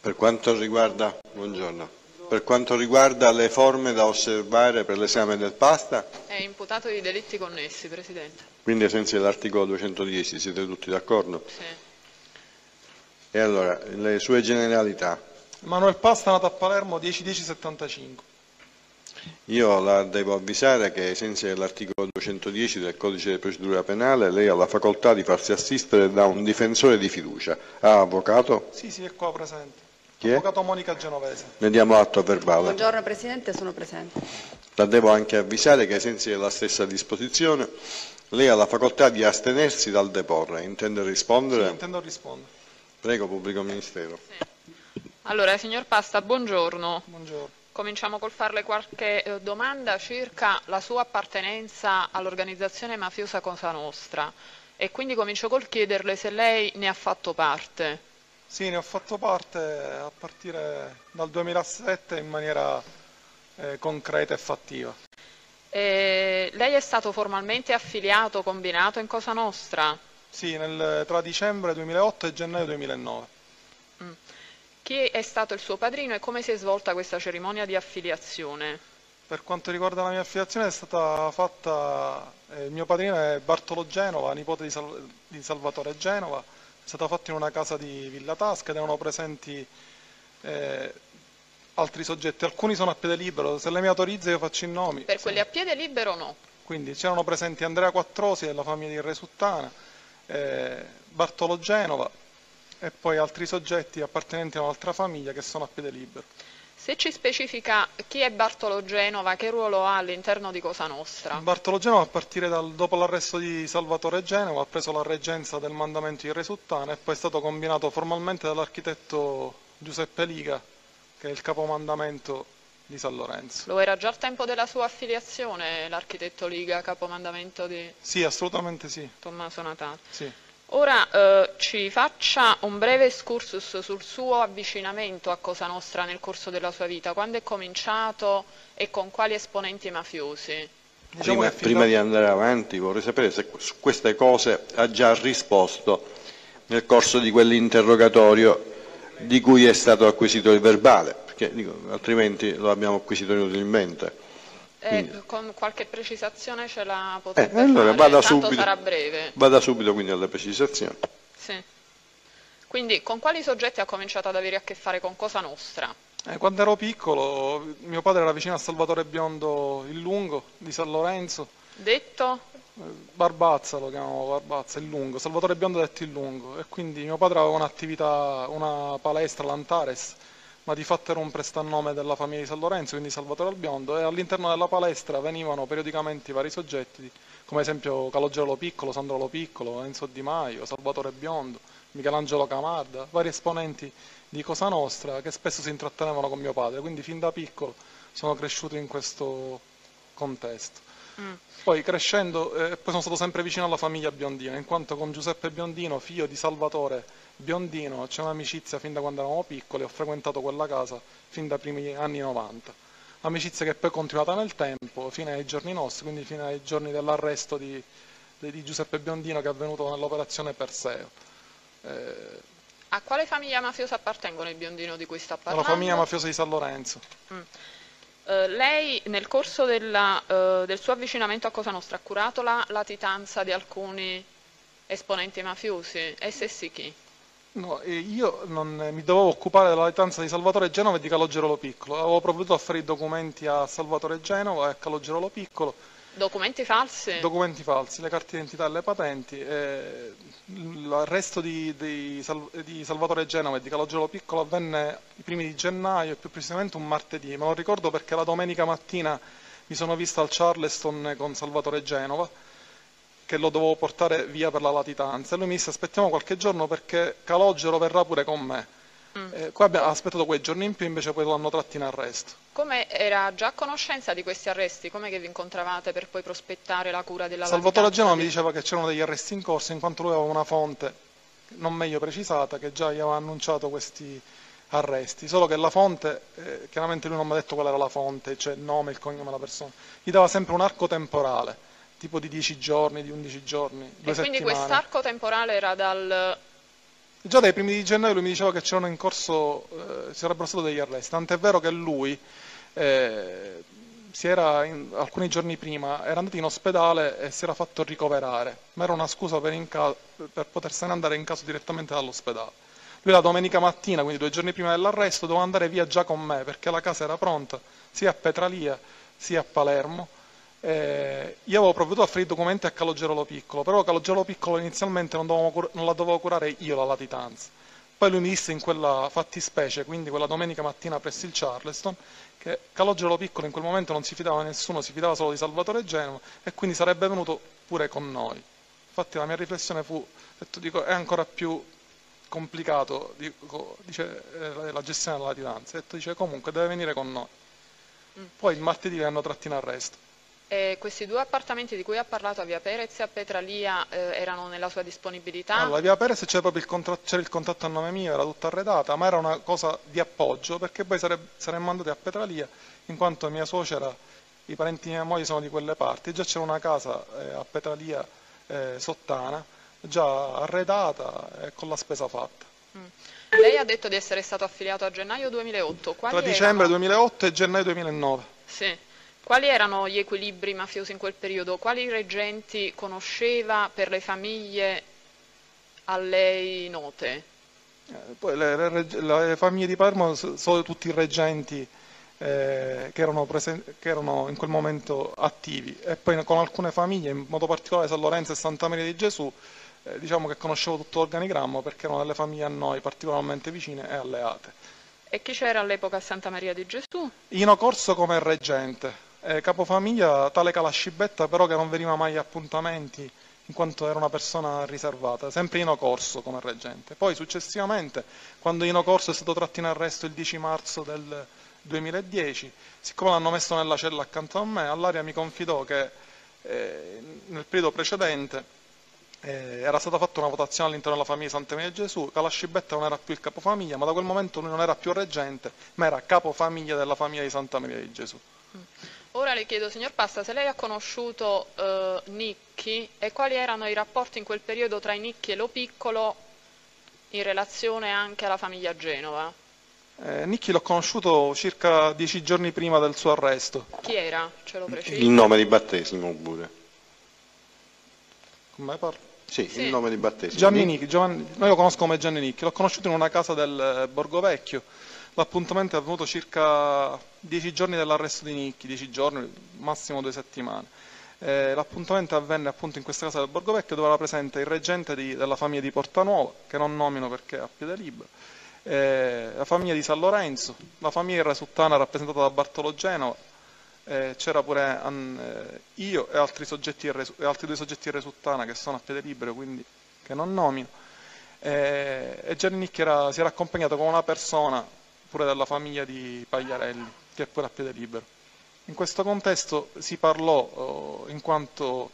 Per quanto riguarda, buongiorno. Per quanto riguarda le forme da osservare per l'esame del pasta, È imputato di delitti connessi, Presidente. quindi ai sensi dell'articolo 210 siete tutti d'accordo? Sì. E allora, le sue generalità. Manuel Pasta nato a Palermo 10-10-75. Io la devo avvisare che ai sensi dell'articolo 210 del codice di procedura penale lei ha la facoltà di farsi assistere da un difensore di fiducia. Ha avvocato? Sì, sì, è qua presente. Chi è? Avvocato Monica Genovese. Ne diamo atto a verbale. Buongiorno Presidente, sono presente. La devo anche avvisare che ai sensi della stessa disposizione lei ha la facoltà di astenersi dal deporre. Intende Sì, rispondere? intendo rispondere. Prego, pubblico ministero. Allora, signor Pasta, buongiorno. Buongiorno. Cominciamo col farle qualche eh, domanda circa la sua appartenenza all'organizzazione mafiosa Cosa Nostra e quindi comincio col chiederle se lei ne ha fatto parte. Sì, ne ho fatto parte a partire dal 2007 in maniera eh, concreta e fattiva. E lei è stato formalmente affiliato, combinato in Cosa Nostra? Sì, nel- tra dicembre 2008 e gennaio 2009. Chi è stato il suo padrino e come si è svolta questa cerimonia di affiliazione? Per quanto riguarda la mia affiliazione è stata fatta, eh, il mio padrino è Bartolo Genova, nipote di, Sal- di Salvatore Genova, è stata fatta in una casa di Villa Tasca ed erano presenti eh, altri soggetti, alcuni sono a piede libero, se lei mi autorizza io faccio i nomi. Per Sì. quelli a piede libero no. Quindi c'erano presenti Andrea Quattrosi della famiglia di Resuttana, eh, Bartolo Genova e poi altri soggetti appartenenti a un'altra famiglia che sono a piede libero. Se ci specifica chi è Bartolo Genova, che ruolo ha all'interno di Cosa Nostra? Bartolo Genova a partire dal, dopo l'arresto di Salvatore Genova ha preso la reggenza del mandamento di Resuttana e poi è stato combinato formalmente dall'architetto Giuseppe Liga che è il capomandamento di San Lorenzo. Lo era già al tempo della sua affiliazione l'architetto Liga, capomandamento di Sì, assolutamente sì. Tommaso Natale. sì. Ora eh, ci faccia un breve excursus sul suo avvicinamento a Cosa Nostra nel corso della sua vita, quando è cominciato e con quali esponenti mafiosi. Diciamo Prima, prima di andare avanti vorrei sapere se su queste cose ha già risposto nel corso di quell'interrogatorio di cui è stato acquisito il verbale, perché dico, altrimenti lo abbiamo acquisito inutilmente. Eh, Quindi- con qualche precisazione ce la Eh, potrebbe allora fare, vada tanto subito, sarà breve. vada subito quindi alle precisazioni. Sì. Quindi con quali soggetti ha cominciato ad avere a che fare con Cosa Nostra? Eh, quando ero piccolo mio padre era vicino a Salvatore Biondo il Lungo di San Lorenzo Detto? Eh, Barbazza lo chiamavo Barbazza, il lungo, Salvatore Biondo detto il lungo e quindi mio padre aveva un'attività, una palestra, l'Antares, ma di fatto era un prestannome della famiglia di San Lorenzo, quindi Salvatore al Biondo e all'interno della palestra venivano periodicamente vari soggetti, come ad esempio Calogero Lo Piccolo, Sandro Lo Piccolo, Enzo Di Maio, Salvatore Biondo, Michelangelo Camarda, vari esponenti di Cosa Nostra che spesso si intrattenevano con mio padre, quindi fin da piccolo sono cresciuto in questo contesto. Mm. Poi crescendo, eh, poi sono stato sempre vicino alla famiglia Biondino, in quanto con Giuseppe Biondino, figlio di Salvatore Biondino, c'è un'amicizia fin da quando eravamo piccoli, ho frequentato quella casa fin dai primi anni 90. Amicizia che poi è continuata nel tempo, fino ai giorni nostri, quindi fino ai giorni dell'arresto di, di- Giuseppe Biondino che è avvenuto nell'operazione Perseo. Eh, A quale famiglia mafiosa appartengono i biondino di cui sta alla parlando? famiglia mafiosa di San Lorenzo. Eh, lei nel corso della, eh, del suo avvicinamento a Cosa Nostra ha curato la latitanza di alcuni esponenti mafiosi? E se sì chi? No, io non eh, mi dovevo occupare della latitanza di Salvatore Genova e di Calogero Lo Piccolo. Avevo provveduto a fare i documenti a Salvatore Genova e a Calogero Lo Piccolo, Documenti falsi? documenti falsi, le carte d'identità e le patenti. e l'arresto di, di di Salvatore Genova e di Calogero Lo Piccolo avvenne i primi di gennaio, e più precisamente un martedì. Me lo ricordo perché la domenica mattina mi sono visto al Charleston con Salvatore Genova che lo dovevo portare via per la latitanza e lui mi disse aspettiamo qualche giorno perché Calogero verrà pure con me. Eh, qua abbiamo aspettato quei giorni in più, invece poi lo hanno tratto in arresto. Come era già a conoscenza di questi arresti? Come che vi incontravate per poi prospettare la cura della Salvatore Genova mi di- diceva che c'erano degli arresti in corso in quanto lui aveva una fonte non meglio precisata che già gli aveva annunciato questi arresti, solo che la fonte, eh, chiaramente lui non mi ha detto qual era la fonte, cioè il nome, il cognome della persona, gli dava sempre un arco temporale, tipo di 10 giorni, di 11 giorni, E quindi settimane. quest'arco temporale era dal Già dai primi di gennaio lui mi diceva che c'erano in corso, eh, sarebbero stati degli arresti, tant'è vero che lui eh, era, in, alcuni giorni prima era andato in ospedale e si era fatto ricoverare, ma era una scusa per, ca- per potersene andare in caso direttamente dall'ospedale. Lui la domenica mattina, quindi due giorni prima dell'arresto, doveva andare via già con me perché la casa era pronta sia a Petralia sia a Palermo. Eh, io avevo provveduto a fare i documenti a Calogero Piccolo, però Calogero Piccolo inizialmente non, dovevo, non la dovevo curare io la latitanza. Poi lui mi disse in quella fattispecie, quindi quella domenica mattina presso il Charleston, che Calogero Piccolo in quel momento non si fidava di nessuno, si fidava solo di Salvatore Genova e quindi sarebbe venuto pure con noi. Infatti la mia riflessione fu, detto, dico, è ancora più complicato dico, dice, eh, la gestione della latitanza, detto, dice comunque deve venire con noi. Mm. Poi il martedì li hanno tratti in arresto. E questi due appartamenti di cui ha parlato a Via Perez e a Petralia eh, erano nella sua disponibilità? Allora, a Via Perez c'era proprio il contratto, c'era il contatto a nome mio, era tutta arredata, ma era una cosa di appoggio perché poi sareb- saremmo andati a Petralia in quanto mia suocera, i parenti di mia moglie sono di quelle parti, già c'era una casa eh, a Petralia eh, sottana, già arredata e con la spesa fatta. Mm. Lei ha detto di essere stato affiliato a gennaio 2008. Quali Tra dicembre erano? 2008 e gennaio 2009. Sì. Quali erano gli equilibri mafiosi in quel periodo? Quali reggenti conosceva per le famiglie a lei note? Eh, poi le, le, le, famiglie di Palermo sono tutti i reggenti eh, che, erano che, erano in quel momento attivi e poi con alcune famiglie, in modo particolare San Lorenzo e Santa Maria di Gesù, eh, diciamo che conoscevo tutto l'organigramma perché erano delle famiglie a noi particolarmente vicine e alleate. E chi c'era all'epoca a Santa Maria di Gesù? Ino Corso come reggente, eh, capofamiglia tale Calascibetta però che non veniva mai agli appuntamenti in quanto era una persona riservata, sempre Ino Corso come reggente. Poi successivamente, quando Ino Corso è stato tratto in arresto il 10 marzo del 2010, siccome l'hanno messo nella cella accanto a me, all'aria mi confidò che eh, nel periodo precedente eh, era stata fatta una votazione all'interno della famiglia Santa Maria Gesù, Calascibetta non era più il capofamiglia, ma da quel momento lui non era più reggente, ma era capofamiglia della famiglia di Santa Maria di Gesù. Ora le chiedo, signor Pasta, se lei ha conosciuto eh, Nicchi e quali erano i rapporti in quel periodo tra Nicchi e Lo Piccolo in relazione anche alla famiglia Genova? Eh, Nicchi l'ho conosciuto circa dieci giorni prima del suo arresto. Chi era? Ce lo precisa? Il nome di battesimo pure. Come parlo? Sì, sì, il nome di battesimo. Gianni Nicchi, Giovanni, noi lo conosco come Gianni Nicchi, l'ho conosciuto in una casa del eh, Borgo Vecchio L'appuntamento è avvenuto circa dieci giorni dall'arresto di Nicchi, dieci giorni, massimo due settimane. Eh, l'appuntamento avvenne appunto in questa casa del Borgo Vecchio dove era presente il reggente di, della famiglia di Portanuova, che non nomino perché è a piede libero, eh, la famiglia di San Lorenzo, la famiglia resuttana rappresentata da Bartolo Genova, eh, c'era pure eh, io e altri, e altri, due soggetti in Resuttana che sono a piede libero, quindi che non nomino. Eh, e Gianni Nicchi era, si era accompagnato con una persona pure dalla famiglia di Pagliarelli, che è pure a piede libero. In questo contesto si parlò, oh, in quanto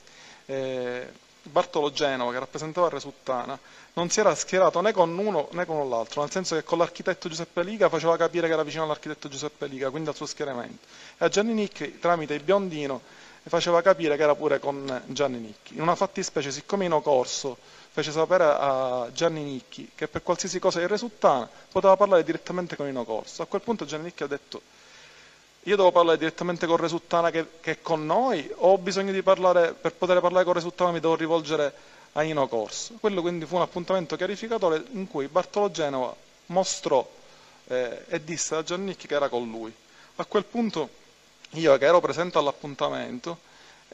eh, Bartolo Genova, che rappresentava Resuttana, non si era schierato né con uno né con l'altro, nel senso che con l'architetto Giuseppe Liga faceva capire che era vicino all'architetto Giuseppe Liga, quindi al suo schieramento. E a Gianni Nicchi, tramite il biondino, faceva capire che era pure con Gianni Nicchi. In una fattispecie, siccome in corso fece sapere a Gianni Nicchi che per qualsiasi cosa di Resuttana poteva parlare direttamente con Ino Corso. A quel punto Gianni Nicchi ha detto io devo parlare direttamente con Resuttana che, che è con noi o ho bisogno di parlare, per poter parlare con Resuttana mi devo rivolgere a Ino Corso. Quello quindi fu un appuntamento chiarificatore in cui Bartolo Genova mostrò eh, e disse a Gianni Nicchi che era con lui. A quel punto io che ero presente all'appuntamento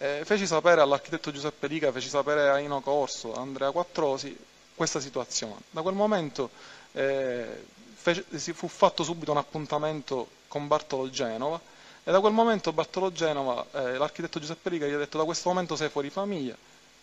eh, feci sapere all'architetto Giuseppe Liga, feci sapere a Ino Corso, a Andrea Quattrosi, questa situazione. Da quel momento eh, fece, fu fatto subito un appuntamento con Bartolo Genova e da quel momento Bartolo Genova, eh, l'architetto Giuseppe Liga gli ha detto da questo momento sei fuori famiglia,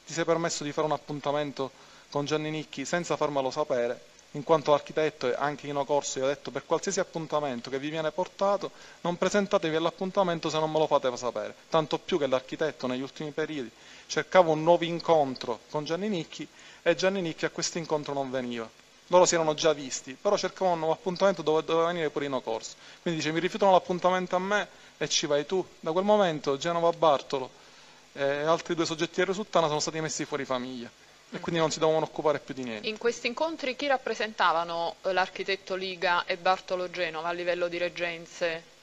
ti sei permesso di fare un appuntamento con Gianni Nicchi senza farmelo sapere in quanto l'architetto anche Ino Corso gli ha detto per qualsiasi appuntamento che vi viene portato non presentatevi all'appuntamento se non me lo fate sapere, tanto più che l'architetto negli ultimi periodi cercava un nuovo incontro con Gianni Nicchi e Gianni Nicchi a questo incontro non veniva. Loro si erano già visti, però cercavano un nuovo appuntamento dove doveva venire pure Ino Corso. Quindi dice mi rifiutano l'appuntamento a me e ci vai tu. Da quel momento Genova Bartolo e altri due soggetti di Resuttana sono stati messi fuori famiglia. E quindi non si dovevano occupare più di niente. In questi incontri chi rappresentavano eh, l'architetto Liga e Bartolo Genova a livello di reggenze?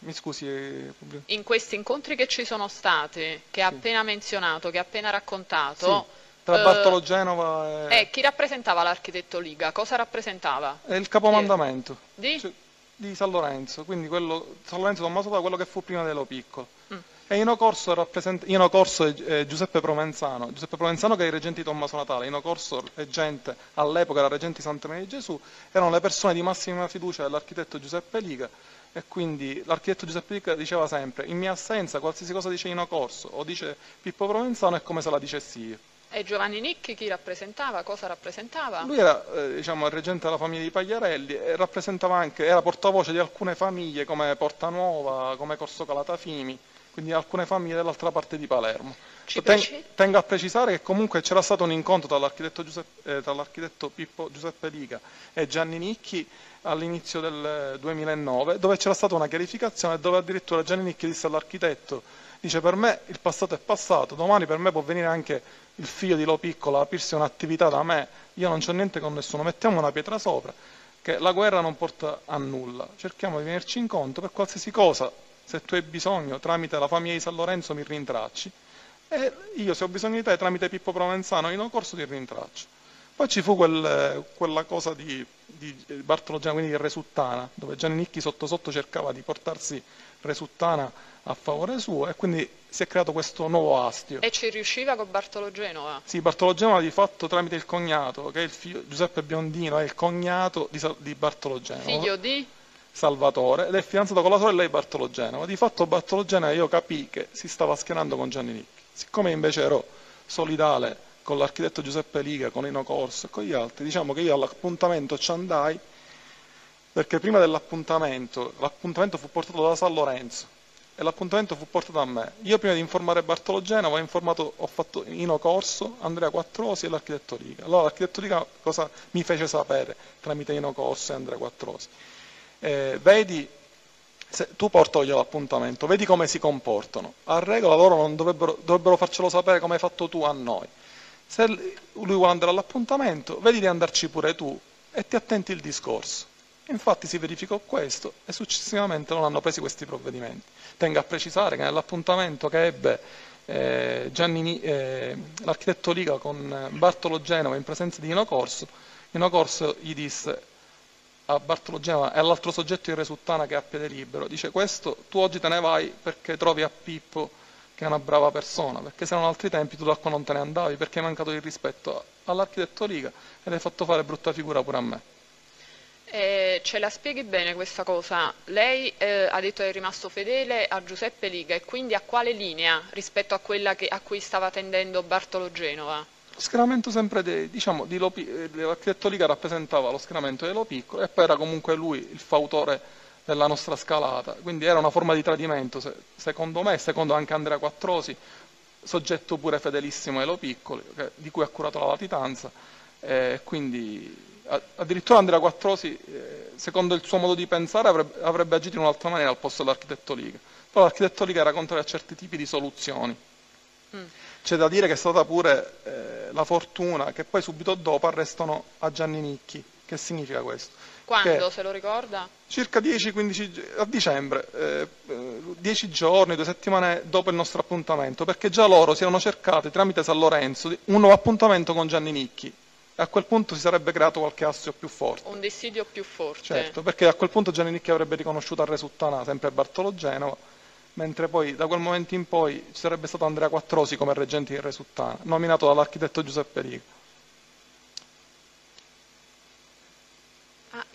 Mi scusi, eh, Publio. In questi incontri che ci sono stati, che ha Sì. appena menzionato, che ha appena raccontato, Tra eh, Bartolo Genova e, eh, chi rappresentava l'architetto Liga? Cosa rappresentava? e il capomandamento Di? cioè, di San Lorenzo, quindi quello, San Lorenzo Tommaso Toa, quello che fu prima dello Piccolo. Mm. E Ino Corso, rappresent- Ino Corso è, Giuseppe Provenzano, Giuseppe Provenzano che è il reggente di Tommaso Natale, Ino Corso reggente, all'epoca era reggente di Santa Maria di Gesù, erano le persone di massima fiducia dell'architetto Giuseppe Liga e quindi l'architetto Giuseppe Liga diceva sempre in mia assenza qualsiasi cosa dice Ino Corso o dice Pippo Provenzano è come se la dicessi io. E Giovanni Nicchi chi rappresentava? Cosa rappresentava? Lui era eh, diciamo, il reggente della famiglia di Pagliarelli e rappresentava anche, era portavoce di alcune famiglie come Portanuova, come Corso Calatafimi, quindi alcune famiglie dell'altra parte di Palermo. Ten- tengo a precisare che comunque c'era stato un incontro tra l'architetto, Giuseppe- eh, l'architetto Pippo Giuseppe Liga e Gianni Nicchi all'inizio del 2009, dove c'era stata una chiarificazione dove addirittura Gianni Nicchi disse all'architetto, dice per me il passato è passato, domani per me può venire anche il figlio di Lo a aprirsi un'attività da me, io non c'ho niente con nessuno, mettiamo una pietra sopra, che la guerra non porta a nulla, cerchiamo di venirci incontro per qualsiasi cosa, se tu hai bisogno tramite la famiglia di San Lorenzo mi rintracci, e io se ho bisogno di te tramite Pippo Provenzano in un corso ti rintraccio. Poi ci fu quel- quella cosa di, di Bartolo Gianni, quindi di Resuttana, dove Gianni Nicchi sotto sotto cercava di portarsi Resuttana a favore suo e quindi si è creato questo nuovo astio. E ci riusciva con Bartolo Genova? Sì, Bartolo Genova di fatto tramite il cognato, che è il figlio, Giuseppe Biondino, è il cognato di, di Bartolo Genova. Figlio di? Salvatore ed è fidanzato con la sorella di Bartolo Genova. Di fatto Bartolo Genova io capii che si stava schierando con Gianni Nicchi. Siccome invece ero solidale con l'architetto Giuseppe Liga, con Ino Corso e con gli altri, diciamo che io all'appuntamento ci andai perché prima dell'appuntamento, l'appuntamento fu portato da San Lorenzo e l'appuntamento fu portato a me. Io prima di informare Bartolo Genova ho, informato, ho fatto Ino Corso, Andrea Quattrosi e l'architetto Liga. Allora l'architetto Liga cosa mi fece sapere tramite Ino Corso e Andrea Quattrosi? Eh, vedi, se, tu portagli l'appuntamento, vedi come si comportano. A regola loro non dovrebbero, dovrebbero farcelo sapere come hai fatto tu a noi. Se lui vuole andare all'appuntamento, vedi di andarci pure tu e ti attenti il discorso. Infatti si verificò questo e successivamente non hanno preso questi provvedimenti. Tengo a precisare che nell'appuntamento che ebbe eh, Gianni Ni- eh, l'architetto Liga con Bartolo Genova in presenza di Ino Corso, Ino Corso gli disse a Bartolo Genova e all'altro soggetto in Resuttana che è a piede libero, dice questo tu oggi te ne vai perché trovi a Pippo che è una brava persona, perché se erano altri tempi tu da qua non te ne andavi perché hai mancato di rispetto all'architetto Liga ed hai fatto fare brutta figura pure a me. Eh, ce la spieghi bene questa cosa? Lei eh, ha detto che è rimasto fedele a Giuseppe Liga e quindi a quale linea rispetto a quella che- a cui stava tendendo Bartolo Genova? Lo schieramento sempre dei, diciamo, di Lopi, eh, l'architetto Liga rappresentava lo schieramento di Lo Piccolo e poi era comunque lui il fautore della nostra scalata, quindi era una forma di tradimento, se- secondo me secondo anche Andrea Quattrosi, soggetto pure fedelissimo ai Lo Piccoli, che- di cui ha curato la latitanza, e quindi a- addirittura Andrea Quattrosi, eh, secondo il suo modo di pensare, avrebbe, avrebbe agito in un'altra maniera al posto dell'architetto Liga, però l'architetto Liga era contrario a certi tipi di soluzioni. C'è da dire che è stata pure eh, la fortuna che poi subito dopo arrestano a Gianni Nicchi. Che significa questo? Quando, se lo ricorda? circa 10-15 gi- a dicembre, eh, eh, 10 giorni, due settimane dopo il nostro appuntamento, perché già loro si erano cercati tramite San Lorenzo un nuovo appuntamento con Gianni Nicchi. E a quel punto si sarebbe creato qualche astio più forte. Un dissidio più forte. Certo, perché a quel punto Gianni Nicchi avrebbe riconosciuto a Resuttana sempre Bartolo Genova, mentre poi da quel momento in poi ci sarebbe stato Andrea Quattrosi come reggente di Resuttana, nominato dall'architetto Giuseppe Riga.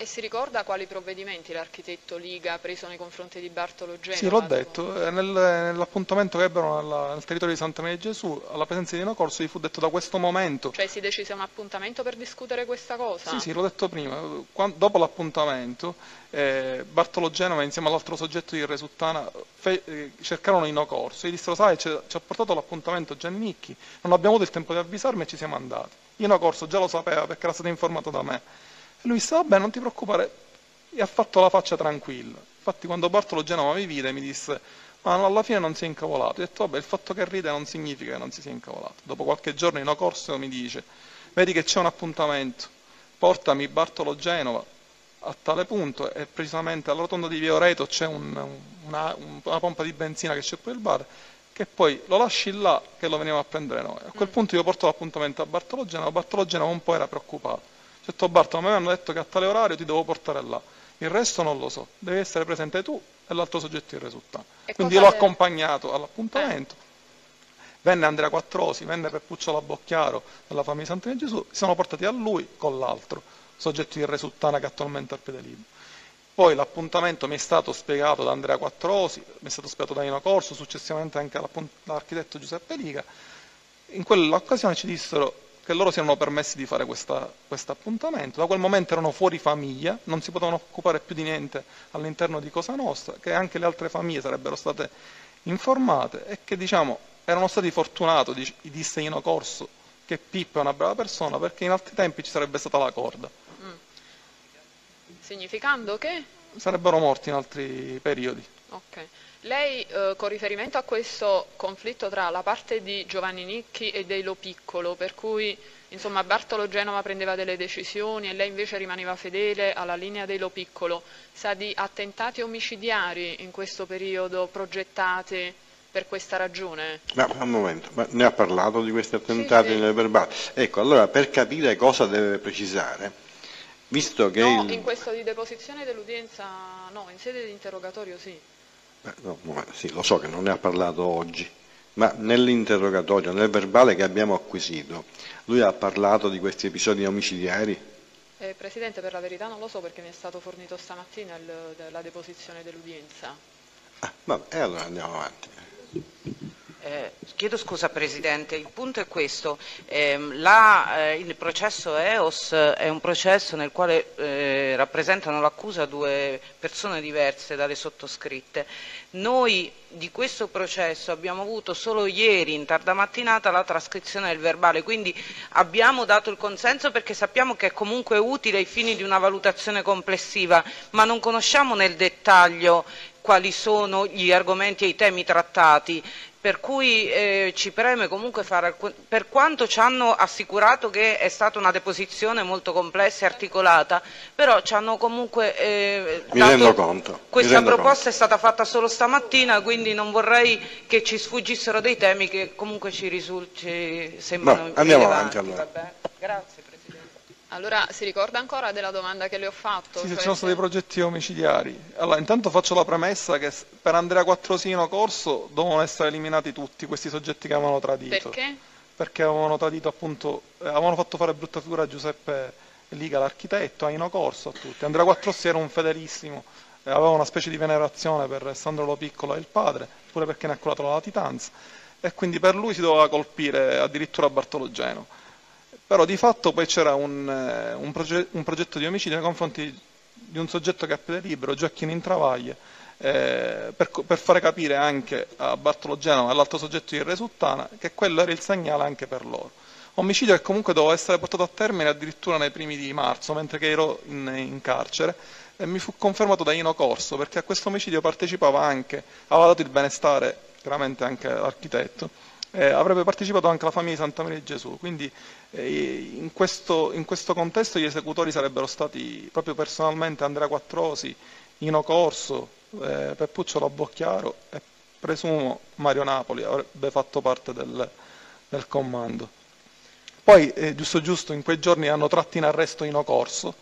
E si ricorda quali provvedimenti l'architetto Liga ha preso nei confronti di Bartolo Genova? Sì, l'ho detto, eh, nel- nell'appuntamento che ebbero nella- nel territorio di Santa Maria di Gesù, alla presenza di Nino Corso, gli fu detto da questo momento, Cioè si decise un appuntamento per discutere questa cosa? sì sì, l'ho detto prima, quan- dopo l'appuntamento eh, Bartolo Genova insieme all'altro soggetto di Resuttana fe- eh, cercarono Nino Corso, gli dissero sai ci ha portato l'appuntamento Gianni Nicchi, non abbiamo avuto il tempo di avvisarmi e ci siamo andati. Nino Corso già lo sapeva perché era stato informato da me. E lui disse vabbè non ti preoccupare, e ha fatto la faccia tranquilla. Infatti quando Bartolo Genova mi vide mi disse ma alla fine non si è incavolato. Ho detto, vabbè, il fatto che ride non significa che non si sia incavolato. Dopo qualche giorno in corso mi dice, vedi che c'è un appuntamento, portami Bartolo Genova a tale punto e precisamente alla rotonda di Via Oreto c'è un, una, una, pompa di benzina che c'è pure il bar, che poi lo lasci là che lo veniamo a prendere noi. A quel mm. punto io porto l'appuntamento a Bartolo Genova, Bartolo Genova un po' era preoccupato. Ho detto Bartolo, mi hanno detto che a tale orario ti devo portare là. Il resto non lo so, devi essere presente tu e l'altro soggetto il risultato. Quindi l'ho accompagnato all'appuntamento. Eh. Venne Andrea Quattrosi, venne Peppuccio Labocchiaro della famiglia Sant'Antonio Gesù, si sono portati a lui con l'altro soggetto di Resuttana che attualmente è al piede libero. Poi l'appuntamento mi è stato spiegato da Andrea Quattrosi, mi è stato spiegato da Nino Corso, successivamente anche dall'architetto Giuseppe Liga. In quell'occasione ci dissero che loro si erano permessi di fare questo appuntamento. Da quel momento erano fuori famiglia, non si potevano occupare più di niente all'interno di Cosa Nostra, che anche le altre famiglie sarebbero state informate e che diciamo erano stati fortunati, disse Nino Corso, che Pippo è una brava persona perché in altri tempi ci sarebbe stata la corda. Mm. Significando che? Sarebbero morti in altri periodi. Ok. Lei, eh, con riferimento a questo conflitto tra la parte di Giovanni Nicchi e dei Lo Piccolo, per cui insomma, Bartolo Genova prendeva delle decisioni e lei invece rimaneva fedele alla linea dei Lo Piccolo, sa di attentati omicidiari in questo periodo progettati per questa ragione? Ma un momento, ma ne ha parlato di questi attentati sì, sì. nelle verbali? Ecco, allora per capire cosa deve precisare, visto che... No, il... in questo di deposizione dell'udienza no, in sede di interrogatorio sì. Beh, no, sì, lo so che non ne ha parlato oggi, ma nell'interrogatorio, nel verbale che abbiamo acquisito, lui ha parlato di questi episodi omicidiari? Eh, Presidente, per la verità non lo so perché mi è stato fornito stamattina il, la deposizione dell'udienza. Ah, vabbè, e allora andiamo avanti. Eh, chiedo scusa Presidente, il punto è questo, eh, la, eh, il processo EOS è un processo nel quale eh, rappresentano l'accusa due persone diverse dalle sottoscritte. Noi di questo processo abbiamo avuto solo ieri in tarda mattinata la trascrizione del verbale, quindi abbiamo dato il consenso perché sappiamo che è comunque utile ai fini di una valutazione complessiva, ma non conosciamo nel dettaglio quali sono gli argomenti e i temi trattati per cui eh, ci preme comunque fare, per quanto ci hanno assicurato che è stata una deposizione molto complessa e articolata, però ci hanno comunque eh, Mi rendo conto. Questa rendo proposta conto. è stata fatta solo stamattina, quindi non vorrei che ci sfuggissero dei temi che comunque ci, risulti, sembrano no, Andiamo avanti allora. Allora si ricorda ancora della domanda che le ho fatto? Sì, cioè ci sono stati progetti omicidiari. Allora, intanto faccio la premessa che per Andrea Quattrosino Corso dovevano essere eliminati tutti questi soggetti che avevano tradito. Perché? Perché avevano tradito appunto, eh, avevano fatto fare brutta figura a Giuseppe Liga, l'architetto, a Ino Corso, a tutti. Andrea Quattrossi era un fedelissimo, eh, aveva una specie di venerazione per Sandro Lo Piccolo e il padre, pure perché ne ha curato la latitanza, e quindi per lui si doveva colpire addirittura Bartolo Geno però di fatto poi c'era un, eh, un, proge un, progetto di omicidio nei confronti di un soggetto che è a piede libero, Gioacchino Intravaglie, eh, per, per, fare capire anche a Bartolo Genova e all'altro soggetto di Resuttana che quello era il segnale anche per loro. Omicidio che comunque doveva essere portato a termine addirittura nei primi di marzo, mentre che ero in, in carcere, e mi fu confermato da Ino Corso, perché a questo omicidio partecipava anche, aveva dato il benestare, chiaramente anche l'architetto, eh, avrebbe partecipato anche la famiglia di Santa Maria di Gesù, quindi eh, in, questo, in, questo, contesto gli esecutori sarebbero stati proprio personalmente Andrea Quattrosi, Ino Corso, eh, Peppuccio Labocchiaro e presumo Mario Napoli avrebbe fatto parte del, del comando. Poi, eh, giusto giusto, in quei giorni hanno tratto in arresto Ino Corso,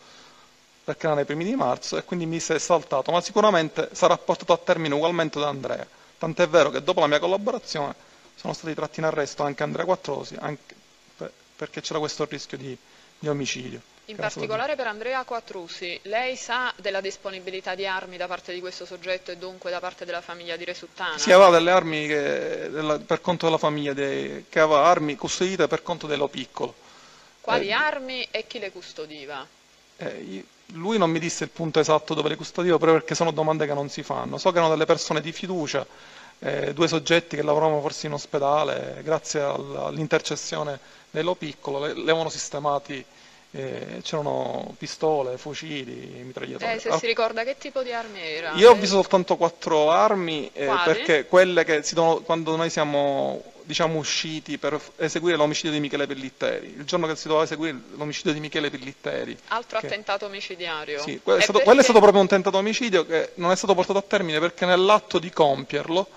perché erano i primi di marzo, e quindi mi si è saltato, ma sicuramente sarà portato a termine ugualmente da Andrea. Tant'è vero che dopo la mia collaborazione sono stati tratti in arresto anche Andrea Quattrosi, anche per, perché c'era questo rischio di, di omicidio. In particolare per Andrea Quattrusi, lei sa della disponibilità di armi da parte di questo soggetto e dunque da parte della famiglia di Resuttana? Sì, aveva delle armi che, della, per conto della famiglia, de, che aveva armi custodite per conto dello piccolo. Quali eh, armi e chi le custodiva? Eh, lui non mi disse il punto esatto dove le custodiva, proprio perché sono domande che non si fanno. So che erano delle persone di fiducia eh, due soggetti che lavoravano forse in ospedale, grazie all'intercessione dello piccolo, le, le avevano sistemati eh, c'erano pistole, fucili, mitragliatori. Eh, se Ah, si ricorda che tipo di armi era? Io ho Eh, visto soltanto quattro armi eh, perché quelle che si devono, quando noi siamo diciamo, usciti per eseguire l'omicidio di Michele Pellitteri, il giorno che si doveva eseguire l'omicidio di Michele Pellitteri, Altro che- attentato omicidiario. sì, quello, è stato, quello è perché- stato proprio un tentato omicidio che non è stato portato a termine perché nell'atto di compierlo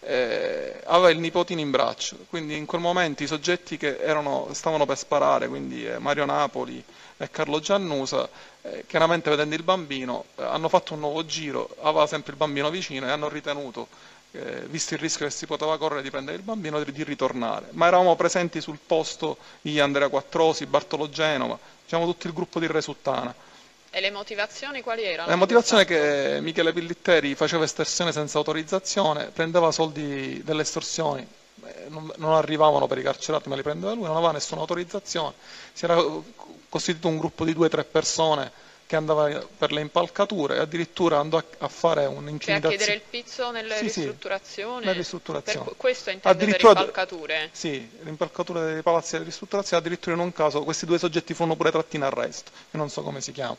eh, aveva il nipotino in braccio, quindi in quel momento i soggetti che erano- stavano per sparare, quindi eh, Mario Napoli e Carlo Giannusa, eh, chiaramente vedendo il bambino, eh, hanno fatto un nuovo giro, aveva sempre il bambino vicino e hanno ritenuto, eh, visto il rischio che si poteva correre di prendere il bambino, di, di ritornare. Ma eravamo presenti sul posto io, Andrea Quattrosi, Bartolo Genova, diciamo tutto il gruppo di Resuttana. E le motivazioni quali erano? La motivazione è che Michele Pillitteri faceva estorsione senza autorizzazione, prendeva soldi delle estorsioni, eh, non, non arrivavano per i carcerati ma li prendeva lui, non aveva nessuna autorizzazione, si era costituito un gruppo di due o tre persone che andava per le impalcature e addirittura andò a, a fare Cioè a chiedere il pizzo nelle Sì, sì, ristrutturazioni? nelle ristrutturazioni. Per, questo intende per impalcature? Sì, l'impalcatura dei palazzi di ristrutturazione, addirittura in un caso questi due soggetti furono pure tratti in arresto, io non so come si chiama.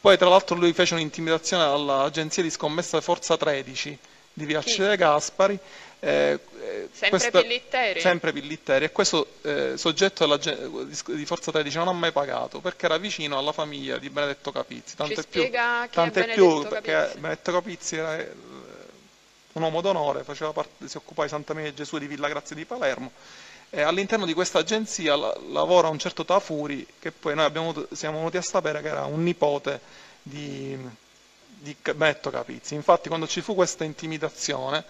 Poi tra l'altro lui fece un'intimidazione all'agenzia di scommessa Forza 13 di via? Cede Gaspari. Eh, eh, Sempre questo- Pillitteri? Sempre Pillitteri. E questo eh, soggetto dell'agen- di Forza 13 non ha mai pagato perché era vicino alla famiglia di Benedetto Capizzi. Tanto più, tanto più perché? Benedetto Capizzi era eh, un uomo d'onore, faceva parte- si occupava di Santa Maria di Gesù di Villa Grazia di Palermo. E all'interno di questa agenzia la- lavora un certo Tafuri, che poi noi abbiamo siamo venuti a sapere che era un nipote di, di Benedetto Capizzi. Infatti quando ci fu questa intimidazione,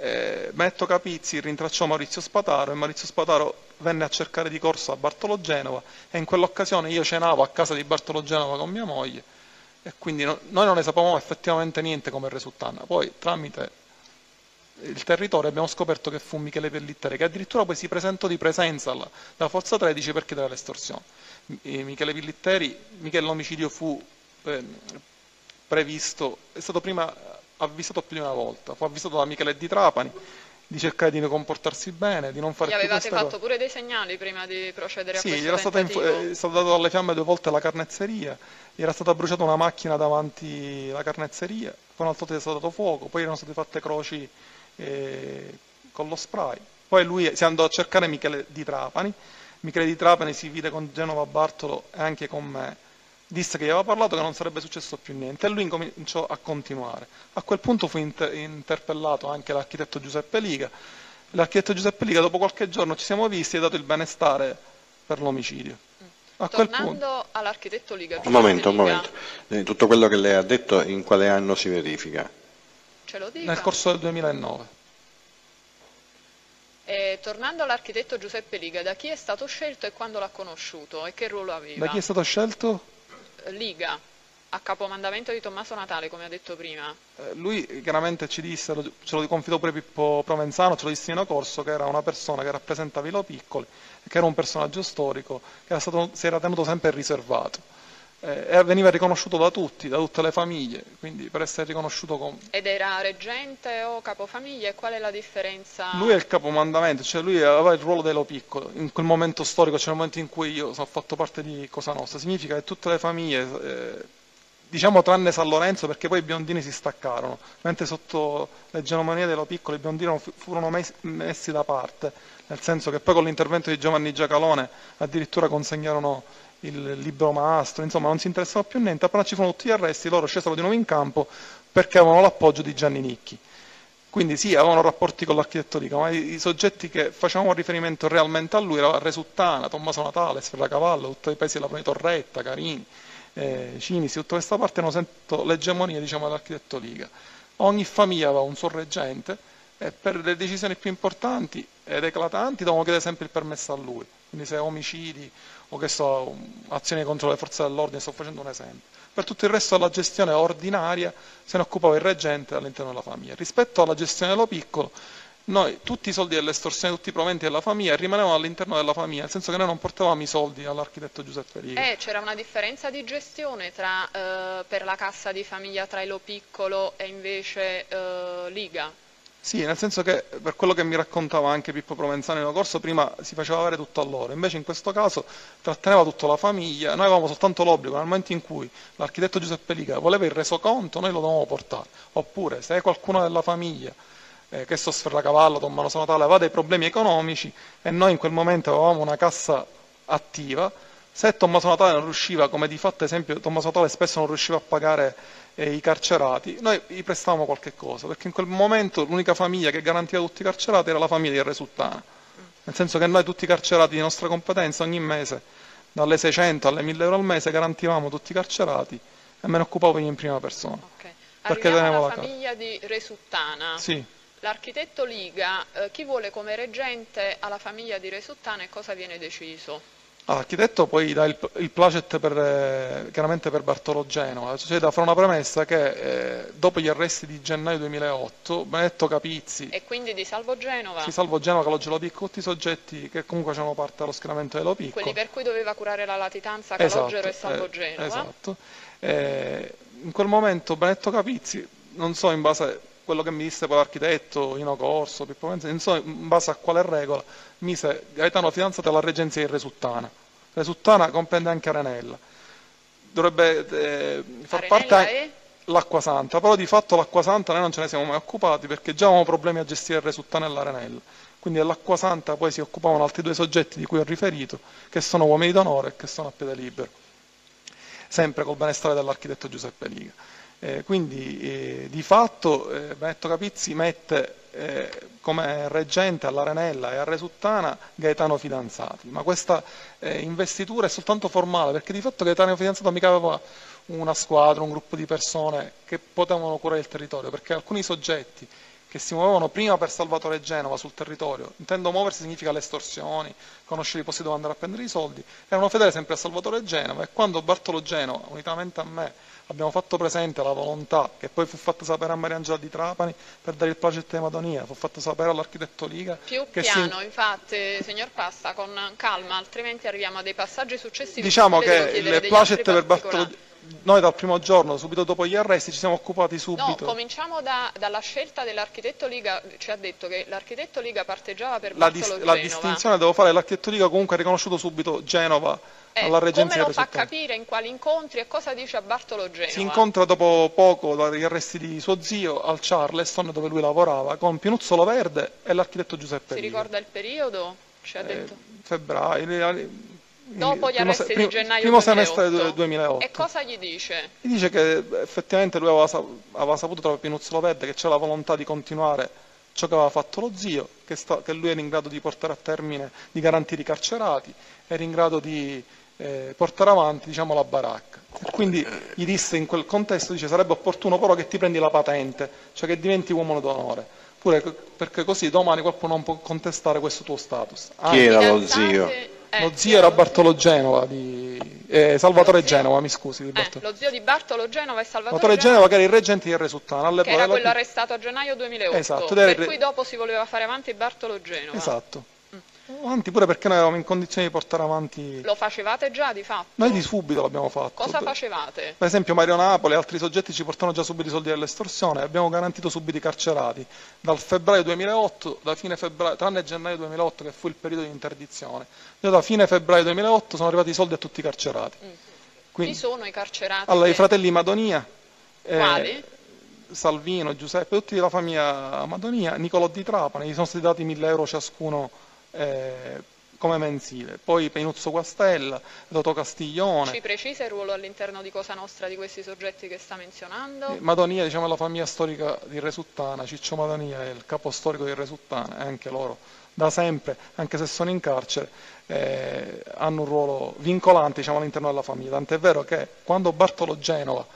eh, Benedetto Capizzi rintracciò Maurizio Spataro e Maurizio Spataro venne a cercare di corso a Bartolo Genova e in quell'occasione io cenavo a casa di Bartolo Genova con mia moglie e quindi no- noi non ne sapevamo effettivamente niente come Resuttana. Poi tramite il territorio abbiamo scoperto che fu Michele Pellitteri che addirittura poi si presentò di presenza alla, da Forza 13 per chiedere l'estorsione. Mi- Michele Pellitteri, Michele l'omicidio fu eh, previsto, è stato prima avvisato più di una volta, fu avvisato da Michele di Trapani di cercare di comportarsi bene, di non fare Gli più avevate fatto cose. pure dei segnali prima di procedere Sì, a gli questo era stato, inf- tentativo? è stato dato alle fiamme due volte la carnezzeria, gli era stata bruciata una macchina davanti alla carnezzeria, poi volta gli è stato dato fuoco, poi erano state fatte croci eh, con lo spray. Poi lui si andò a cercare Michele di Trapani, Michele di Trapani si vide con Genova Bartolo e anche con me, disse che gli aveva parlato che non sarebbe successo più niente e lui incominciò a continuare. A quel punto fu inter- interpellato anche l'architetto Giuseppe Liga. L'architetto Giuseppe Liga dopo qualche giorno ci siamo visti e ha dato il benestare per l'omicidio. A quel punto. Tornando all'architetto Liga, Un momento, un Giuseppe momento. Eh, Tutto quello che lei ha detto in quale anno si verifica? Liga, Ce lo dica. Nel corso del 2009. E tornando all'architetto Giuseppe Liga, da chi è stato scelto e quando l'ha conosciuto e che ruolo aveva? Da chi è stato scelto? Liga, a capomandamento di Tommaso Natale, come ha detto prima. Eh, Lui chiaramente ci disse, ce lo confidò pure Pippo Provenzano, ce lo disse Nino Corso, che era una persona che rappresentava i Lo Piccoli, che era un personaggio storico, che era stato- si era tenuto sempre riservato. Eh, veniva riconosciuto da tutti, da tutte le famiglie, quindi per essere riconosciuto come... Ed era reggente o capofamiglia? E qual è la differenza? Lui è il capomandamento, cioè lui aveva il ruolo dello piccolo, in quel momento storico, cioè nel momento in cui io ho fatto parte di Cosa Nostra, significa che tutte le famiglie, eh, diciamo tranne San Lorenzo, perché poi i biondini si staccarono, mentre sotto l'egemonia dello piccolo i biondini fu- furono mes- messi da parte, nel senso che poi con l'intervento di Giovanni Giacalone addirittura consegnarono il libro mastro, insomma non si interessava più niente, appena ci furono tutti gli arresti loro scesero di nuovo in campo perché avevano l'appoggio di Gianni Nicchi. Quindi sì, avevano rapporti con l'architetto Liga, ma i, i soggetti che facevano riferimento realmente a lui erano Resuttana, Tommaso Natale, Sferracavallo, tutti i paesi della Pone Torretta, Carini, eh, Cinisi, tutta questa parte hanno sentito l'egemonia diciamo, dell'architetto Liga. Ogni famiglia aveva un suo reggente e per le decisioni più importanti ed eclatanti dovevano chiedere sempre il permesso a lui. Quindi se omicidi o che so, azioni contro le forze dell'ordine, sto facendo un esempio. Per tutto il resto della gestione ordinaria se ne occupava il reggente all'interno della famiglia. Rispetto alla gestione dello piccolo, noi tutti i soldi dell'estorsione, tutti i proventi della famiglia rimanevano all'interno della famiglia, nel senso che noi non portavamo i soldi all'architetto Giuseppe Riga. Eh, c'era una differenza di gestione tra, eh, per la cassa di famiglia tra Elo Piccolo e invece eh, Liga. Sì, nel senso che per quello che mi raccontava anche Pippo Provenzano in un corso, prima si faceva avere tutto a loro, invece in questo caso tratteneva tutta la famiglia, noi avevamo soltanto l'obbligo nel momento in cui l'architetto Giuseppe Liga voleva il resoconto, noi lo dovevamo portare, oppure se qualcuno della famiglia eh, che so Sferracavallo, Tommaso Natale, aveva dei problemi economici e noi in quel momento avevamo una cassa attiva, se Tommaso Natale non riusciva, come di fatto esempio Tommaso Natale spesso non riusciva a pagare eh, i carcerati, noi gli prestavamo qualche cosa, perché in quel momento l'unica famiglia che garantiva tutti i carcerati era la famiglia di Resultana, nel senso che noi tutti i carcerati di nostra competenza ogni mese, dalle 600 alle 1000 euro al mese, garantivamo tutti i carcerati e me ne occupavo io in prima persona. Ok. Perché tenevo la famiglia di Resuttana. Sì. L'architetto Liga, eh, chi vuole come reggente alla famiglia di Resuttana e cosa viene deciso? L'architetto poi dà il, il placet per, eh, chiaramente per Bartolo Genova, c'è da fare una premessa che eh, dopo gli arresti di gennaio 2008 Benedetto Capizzi, E quindi di Salvo Genova, si salvo Genova, Calogero Picco, tutti i soggetti che comunque facevano parte dello schieramento dello Picco. quelli per cui doveva curare la latitanza Esatto, Calogero e Salvo eh, Genova. Esatto. Eh, in quel momento Benedetto Capizzi, non so in base a quello che mi disse poi l'architetto Ino Corso, Pippo Menzi, so in base a quale regola, mise Gaetano fidanzato alla reggenza di Resuttana. Resuttana comprende anche Arenella. Dovrebbe eh, far parte anche l'acqua santa, però di fatto l'acqua santa noi non ce ne siamo mai occupati perché già avevamo problemi a gestire il Resuttana e l'Arenella. Quindi dell'acqua santa poi si occupavano altri due soggetti di cui ho riferito, che sono uomini d'onore e che sono a piede libero sempre col benestare dell'architetto Giuseppe Liga. Eh, quindi eh, di fatto eh, Benedetto Capizzi mette eh, come reggente all'Arenella e a Resuttana Gaetano Fidanzati, ma questa eh, investitura è soltanto formale perché di fatto Gaetano Fidanzato mica aveva una squadra, un gruppo di persone che potevano curare il territorio, perché alcuni soggetti che si muovevano prima per Salvatore Genova sul territorio, intendo muoversi significa le estorsioni, conoscere i posti dove andare a prendere i soldi, erano fedeli sempre a Salvatore Genova e quando Bartolo Genova, unitamente a me, abbiamo fatto presente la volontà che poi fu fatta sapere a Mariangela di Trapani per dare il placet di Madonia, fu fatta sapere all'architetto Liga Più che si- piano, infatti, signor Passa, con calma, altrimenti arriviamo a dei passaggi successivi. diciamo che il placet per Bartolo particolari. noi dal primo giorno, subito dopo gli arresti, ci siamo occupati No, subito. cominciamo da- dalla scelta dell'architetto Liga, ci ha detto che l'architetto Liga parteggiava per la, Bartolo dis- Genova. la distinzione devo fare, l'architetto Liga comunque ha riconosciuto subito Genova Eh, alla come regenza lo fa risultato. capire in quali incontri e cosa dice a Bartolo Genova? Si incontra dopo poco dagli arresti di suo zio al Charleston dove lui lavorava con Pinuzzolo Verde e l'architetto Giuseppe Si Liga. ricorda il periodo? Ci ha Eh, detto. febbraio, Dopo gli arresti primo- di gennaio primo 2008. semestre del 2008. E cosa gli dice? Mi dice che effettivamente lui aveva, aveva saputo tra Pinuzzolo Verde che c'era la volontà di continuare ciò che aveva fatto lo zio, che, sta- che lui era in grado di portare a termine, di garantire i carcerati, era in grado di eh, portare avanti diciamo, la baracca. E quindi gli disse in quel contesto, dice sarebbe opportuno però che ti prendi la patente, cioè che diventi uomo d'onore, pure che- perché così domani qualcuno non può contestare questo tuo status. Ah, Chi era lo zio? eh, lo zio era Bartolo Genova, di, eh, Salvatore Genova, mi scusi. Di Eh, lo zio di Bartolo Genova e Salvatore Salvatore Genova che era il reggente di Resuttana. che all'epoca era quello arrestato a gennaio 2008, Esatto, per il- cui dopo si voleva fare avanti Bartolo Genova. Esatto. Avanti pure perché noi eravamo in condizioni di portare avanti... Lo facevate già di fatto? Noi di subito l'abbiamo fatto. Cosa facevate? Per esempio Mario Napoli e altri soggetti ci portano già subito i soldi dell'estorsione, abbiamo garantito subito i carcerati. Dal febbraio 2008, da fine febbraio, tranne gennaio 2008 che fu il periodo di interdizione, già da fine febbraio 2008 sono arrivati i soldi a tutti i carcerati. Chi Quindi, sono i carcerati? allora, i che- fratelli Madonia, eh, Quali? Salvino, Giuseppe, tutti della famiglia Madonia, Nicolò di Trapani, gli sono stati dati 1000 euro ciascuno eh, come mensile. Poi Penuzzo Guastella, Toto Castiglione. Ci precisa il ruolo all'interno di Cosa Nostra di questi soggetti che sta menzionando? Eh, Madonia diciamo, è la famiglia storica di Resuttana, Ciccio Madonia è il capo storico di Resuttana e anche loro da sempre, anche se sono in carcere, eh, hanno un ruolo vincolante diciamo, all'interno della famiglia. Tant'è vero che quando Bartolo Genova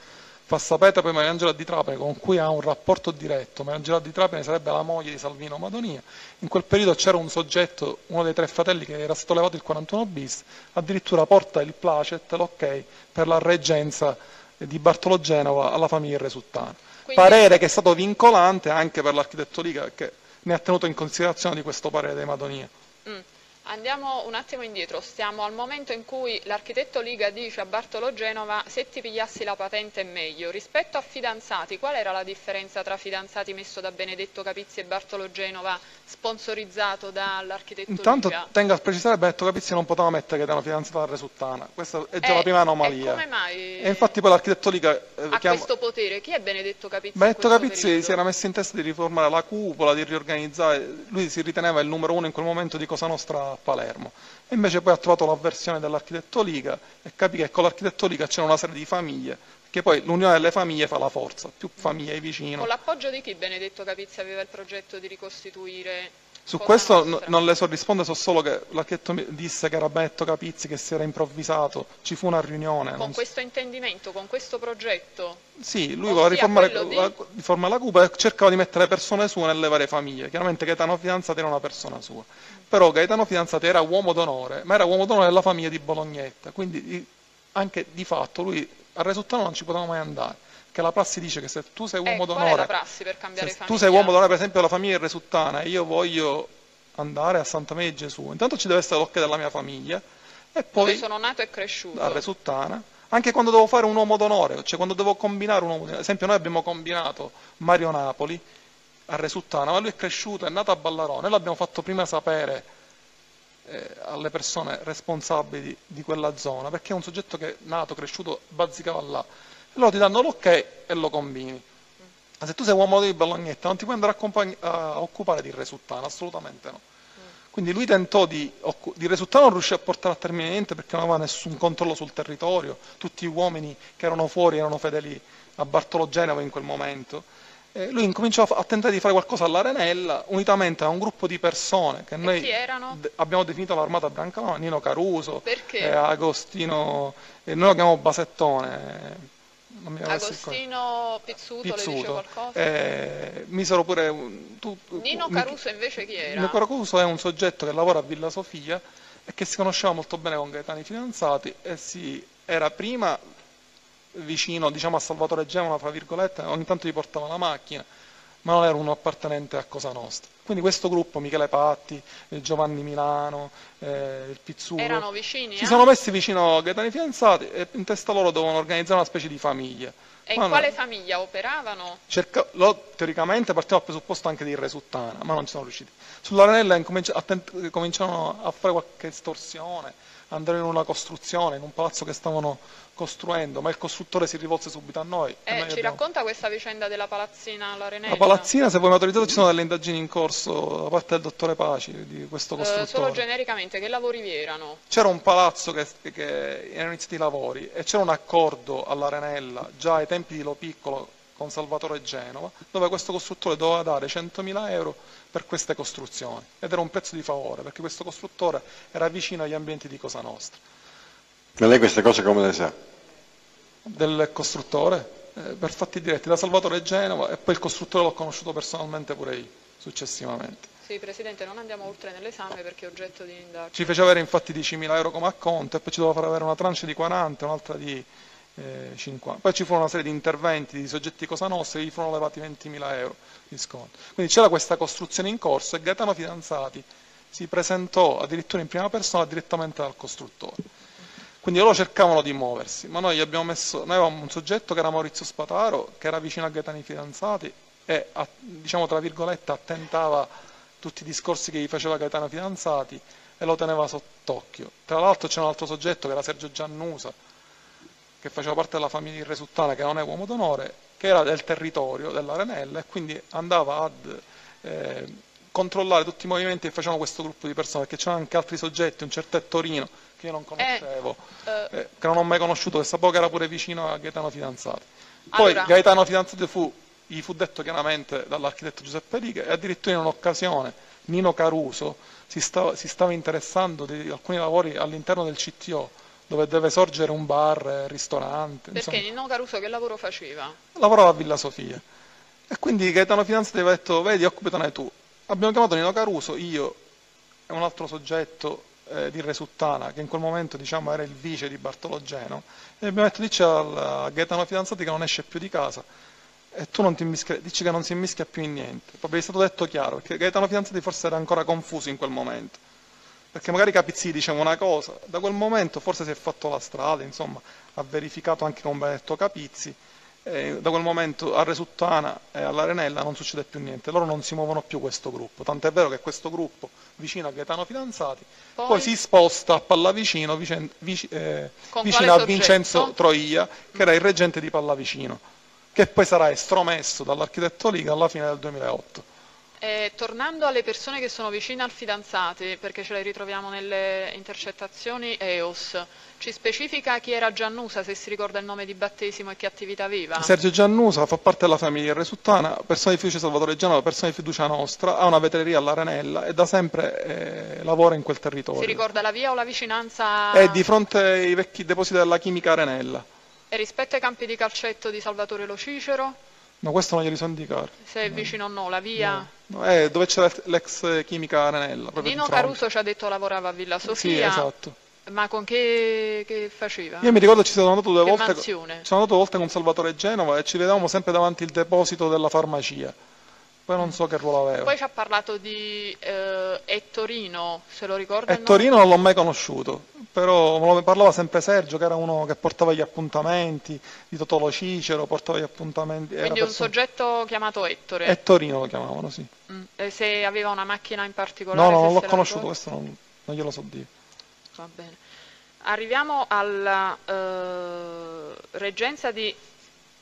fa sapere poi Mariangela di Trapani con cui ha un rapporto diretto, Mariangela di Trapani sarebbe la moglie di Salvino Madonia, in quel periodo c'era un soggetto, uno dei tre fratelli che era stato levato il 41 bis, addirittura porta il placet, l'ok per la reggenza di Bartolo Genova alla famiglia Resuttana. Quindi- Parere che è stato vincolante anche per l'architetto Liga che ne ha tenuto in considerazione di questo parere dei Madonia. Mm. Andiamo un attimo indietro, stiamo al momento in cui l'architetto Liga dice a Bartolo Genova se ti pigliassi la patente è meglio. Rispetto a fidanzati, qual era la differenza tra fidanzati messo da Benedetto Capizzi e Bartolo Genova, sponsorizzato dall'architetto Intanto Liga? tengo a precisare che Benedetto Capizzi non poteva mettere che era una fidanzata a Resuttana, questa è già Eh, la prima E anomalia. come mai E infatti poi l'architetto Liga eh, ha chiama- questo potere? Chi è Benedetto Capizzi? Benedetto Capizzi periodo? si era messo in testa di riformare la cupola, di riorganizzare, lui si riteneva il numero uno in quel momento di Cosa Nostra a Palermo e invece poi ha trovato l'avversione dell'architetto Liga e capì che con l'architetto Liga c'era una serie di famiglie, che poi l'unione delle famiglie fa la forza, più famiglie vicino. Con l'appoggio di chi Benedetto Capizzi aveva il progetto di ricostituire Su questo n- Nostra? non le so rispondere, so solo che l'architetto mi disse che era Benedetto Capizzi, che si era improvvisato, ci fu una riunione. Con non questo intendimento, con questo progetto? Sì, lui voleva riformare di- la, riformare la cupola e cercava di mettere persone sue nelle varie famiglie. Chiaramente Gaetano Fidanzati era una persona sua. Però Gaetano Fidanzati era uomo d'onore, ma era uomo d'onore della famiglia di Bolognetta. Quindi di- anche di fatto lui a Resuttano non ci poteva mai andare. Che la prassi dice che se tu sei Eh, uomo la d'onore, tu sei uomo d'onore per esempio della famiglia Resuttana e io voglio andare a Santa Maria di Gesù, intanto ci deve essere l'occhio della mia famiglia e poi Dove sono nato e cresciuto. a Resuttana, anche quando devo fare un uomo d'onore, cioè quando devo combinare un uomo d'onore. Ad esempio noi abbiamo combinato Mario Napoli a Resuttana, ma lui è cresciuto, è nato a Ballarone, noi l'abbiamo fatto prima sapere eh, alle persone responsabili di quella zona, perché è un soggetto che è nato, cresciuto, bazzicava là. E loro ti danno l'ok e lo combini. Ma se tu sei uomo di Bolognetta non ti puoi andare a, a occupare di Resuttana, assolutamente no. Quindi lui tentò di, di Resuttano, non riuscì a portare a termine niente perché non aveva nessun controllo sul territorio, tutti gli uomini che erano fuori erano fedeli a Bartolo Genova in quel momento. E lui incominciò a, tentare di fare qualcosa all'Arenella, unitamente a un gruppo di persone che noi erano? d- abbiamo definito l'armata Brancamano, Nino Caruso, Perché? eh, Agostino, eh, noi lo chiamiamo Basettone. Agostino Pizzuto, le dice Pizzuto. qualcosa? Eh, misero pure un- tu- Nino Caruso invece chi era? Nino Caruso è un soggetto che lavora a Villa Sofia e che si conosceva molto bene con Gaetani Fidanzati e si era prima vicino diciamo, a Salvatore Gemona, fra virgolette, ogni tanto gli portava la macchina, ma non era uno appartenente a Cosa Nostra. Quindi questo gruppo, Michele Patti, eh, Giovanni Milano, eh, il Pizzuto, Erano vicini? si eh? sono messi vicino a Gaetani Fidanzati e in testa loro dovevano organizzare una specie di famiglia. E Ma in no, quale famiglia operavano? cerca- lo- teoricamente partiva dal presupposto anche di Resuttana, ma non ci sono riusciti. Sull'Arenella incominci- attent- cominciano a fare qualche estorsione, andare in una costruzione, in un palazzo che stavano costruendo, ma il costruttore si rivolse subito a noi. e Eh, ci abbiamo- racconta questa vicenda della palazzina all'Arenella? La palazzina, se voi mi autorizzate, ci sono delle indagini in corso da parte del dottore Paci di questo Eh, costruttore. solo genericamente, che lavori vi erano? C'era un palazzo che, che erano iniziati i lavori e c'era un accordo all'Arenella già ai tempi di Lo Piccolo con Salvatore Genova dove questo costruttore doveva dare 100.000 euro per queste costruzioni ed era un prezzo di favore perché questo costruttore era vicino agli ambienti di Cosa Nostra. Ma lei queste cose come le sa? Del costruttore eh, per fatti diretti da Salvatore Genova e poi il costruttore l'ho conosciuto personalmente pure io successivamente. Sì, Presidente, non andiamo oltre nell'esame perché è oggetto di indagine. Ci fece avere infatti 10.000 euro come acconto e poi ci doveva far avere una tranche di 40 e un'altra di 50. Poi ci furono una serie di interventi di soggetti Cosa Nostra e gli furono levati 20.000 euro di sconto. Quindi c'era questa costruzione in corso e Gaetano Fidanzati si presentò addirittura in prima persona direttamente dal costruttore. Quindi loro cercavano di muoversi, ma noi, messo, noi avevamo un soggetto che era Maurizio Spataro, che era vicino a Gaetani Fidanzati e, diciamo tra virgolette, attentava tutti i discorsi che gli faceva Gaetano Fidanzati e lo teneva sott'occhio. Tra l'altro c'era un altro soggetto che era Sergio Giannusa, che faceva parte della famiglia di Resuttana, che non è uomo d'onore, che era del territorio dell'Arenella e quindi andava ad eh, controllare tutti i movimenti che facevano questo gruppo di persone, perché c'erano anche altri soggetti, un certo Ettorino, che io non conoscevo, Eh, eh, che non ho mai conosciuto, che sapevo che era pure vicino a Gaetano Fidanzati. Poi Allora- Gaetano Fidanzati fu, gli fu detto chiaramente dall'architetto Giuseppe Riga e addirittura in un'occasione Nino Caruso si stava, si stava interessando di alcuni lavori all'interno del CTO, dove deve sorgere un bar, eh, ristorante, perché insomma, Nino Caruso che lavoro faceva? lavorava a Villa Sofia. E quindi Gaetano Fidanzati aveva detto, vedi, occupatene tu. Abbiamo chiamato Nino Caruso, io e un altro soggetto eh, di Resuttana, che in quel momento diciamo, era il vice di Bartolo Geno, e abbiamo detto, dici al- a Gaetano Fidanzati che non esce più di casa, e tu non ti immischia, dici che non si immischia più in niente. Proprio è stato detto chiaro, perché Gaetano Fidanzati forse era ancora confuso in quel momento. Perché magari Capizzi diceva una cosa, da quel momento forse si è fatto la strada, insomma, ha verificato anche con Benedetto Capizzi, e da quel momento a Resuttana e all'Arenella non succede più niente, loro non si muovono più questo gruppo, tant'è vero che questo gruppo vicino a Gaetano Fidanzati poi, poi si sposta a Pallavicino vicin, vic, eh, vicino a Vincenzo Troia, che era il reggente di Pallavicino, che poi sarà estromesso dall'architetto Liga alla fine del 2008. Eh, tornando alle persone che sono vicine al fidanzato, perché ce le ritroviamo nelle intercettazioni EOS, ci specifica chi era Giannusa, se si ricorda il nome di battesimo e che attività aveva? Sergio Giannusa fa parte della famiglia Resuttana, persona di fiducia Salvatore Genova, persona di fiducia nostra, ha una vetreria all'Arenella e da sempre eh, lavora in quel territorio. Si ricorda la via o la vicinanza? È di fronte ai vecchi depositi della chimica Arenella. E rispetto ai campi di calcetto di Salvatore Lo Cicero? No, questo non glieli so indicare. Se è vicino o no, la via? No. no eh, dove c'è l'ex chimica Arenella. Nino Caruso ci ha detto lavorava a Villa Sofia. Sì, esatto. Ma con che, che faceva? Io mi ricordo ci sono andato due che volte. Mansione? Ci sono andato due volte con Salvatore Genova e ci vedevamo sempre davanti il deposito della farmacia. Poi non so che ruolo aveva. Poi ci ha parlato di eh, Ettorino, se lo ricorda? Ettorino non l'ho mai conosciuto, però me lo parlava sempre Sergio, che era uno che portava gli appuntamenti, di Totolo Cicero, portava gli appuntamenti. Quindi un persona... soggetto chiamato Ettore? Ettorino lo chiamavano, sì. Mm. Se aveva una macchina in particolare? No, no, non l'ho conosciuto, questo non, non, glielo so dire. Va bene. Arriviamo alla eh, reggenza di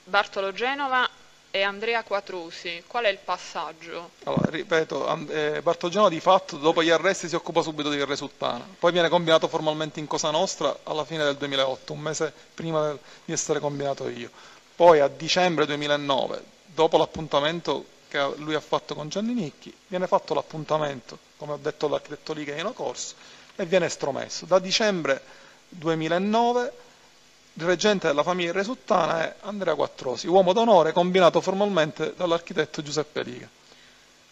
Bartolo Genova e Andrea Quattrusi. Qual è il passaggio? Allora, ripeto, eh, Bartolgeno di fatto dopo gli arresti si occupa subito di Resuttana, poi viene combinato formalmente in Cosa Nostra alla fine del 2008, un mese prima di essere combinato io. Poi a dicembre 2009, dopo l'appuntamento che lui ha fatto con Gianni Nicchi, viene fatto l'appuntamento, come ho detto l'architetto Liga in corso, e viene estromesso. Da dicembre 2009 il reggente della famiglia Resuttana è Andrea Quattrosi, uomo d'onore combinato formalmente dall'architetto Giuseppe Riga.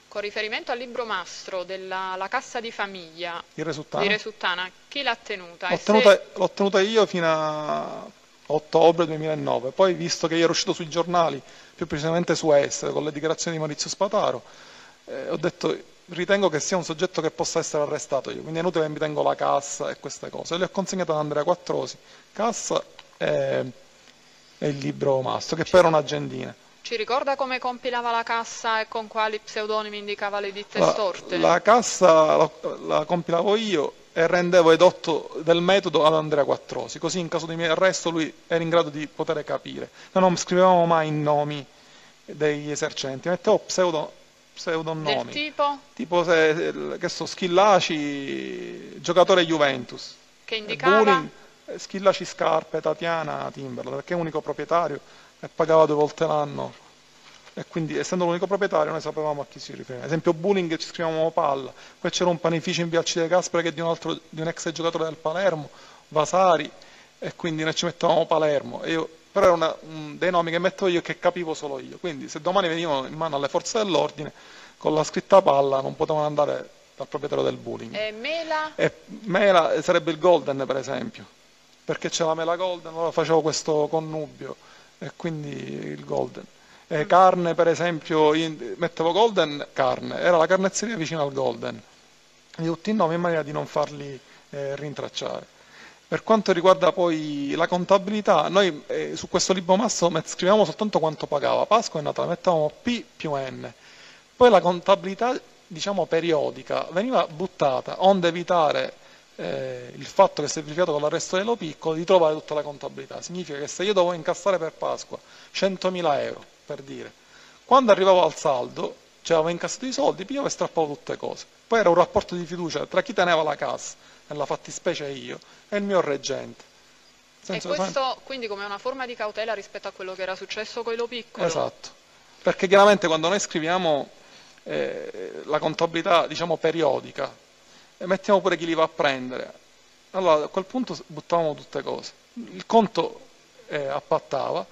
Con riferimento al libro mastro della la Cassa di Famiglia di Resuttana, di Resuttana chi l'ha tenuta? L'ho tenuta, se... l'ho tenuta io fino a ottobre 2009, poi visto che io ero uscito sui giornali, più precisamente su Est, con le dichiarazioni di Maurizio Spataro, eh, ho detto ritengo che sia un soggetto che possa essere arrestato io, quindi è inutile che mi tengo la cassa e queste cose. Le ho consegnate ad Andrea Quattrosi, cassa e, e il libro mastro, che poi era un'agendina. Ci ricorda come compilava la cassa e con quali pseudonimi indicava le ditte la, storte? La cassa la, la, compilavo io e rendevo edotto del metodo ad Andrea Quattrosi, così in caso di arresto lui era in grado di poter capire. Noi non scrivevamo mai i nomi degli esercenti, mettevo pseudo, pseudonomi. Tipo? Tipo, se, che so, Schillaci, giocatore Juventus. Che indicava? Burin, Schillaci Scarpe, Tatiana Timberland, perché è unico proprietario e pagava due volte l'anno e quindi essendo l'unico proprietario noi sapevamo a chi si riferiva. Ad esempio Bulling ci scrivevamo palla, poi c'era un panificio in via Alcide Gaspare che è di un, altro, di un ex giocatore del Palermo, Vasari, e quindi noi ci mettevamo Palermo. Io, però erano un, dei nomi che metto io e che capivo solo io. Quindi se domani venivano in mano alle forze dell'ordine, con la scritta palla non potevano andare dal proprietario del bullying. E Mela? E Mela sarebbe il Golden per esempio perché c'è la mela golden, allora facevo questo connubio e quindi il golden. E carne per esempio, mettevo golden, carne, era la carnezzeria vicino al golden, di tutti i nomi in maniera di non farli eh, rintracciare. Per quanto riguarda poi la contabilità, noi eh, su questo libro masso scriviamo soltanto quanto pagava, Pasqua e Natale, mettevamo P più N. Poi la contabilità, diciamo periodica, veniva buttata, onde evitare eh, il fatto che si è verificato con l'arresto dello piccolo di trovare tutta la contabilità. Significa che se io dovevo incassare per Pasqua 100.000 euro, per dire, quando arrivavo al saldo, cioè avevo incassato i soldi, pigliavo e strappavo tutte cose. Poi era un rapporto di fiducia tra chi teneva la cassa, nella fattispecie io, e il mio reggente. Senza e questo quindi come una forma di cautela rispetto a quello che era successo con lo piccolo? Esatto, perché chiaramente quando noi scriviamo eh, la contabilità diciamo periodica, e mettiamo pure chi li va a prendere. Allora a quel punto buttavamo tutte cose. Il conto eh, appattava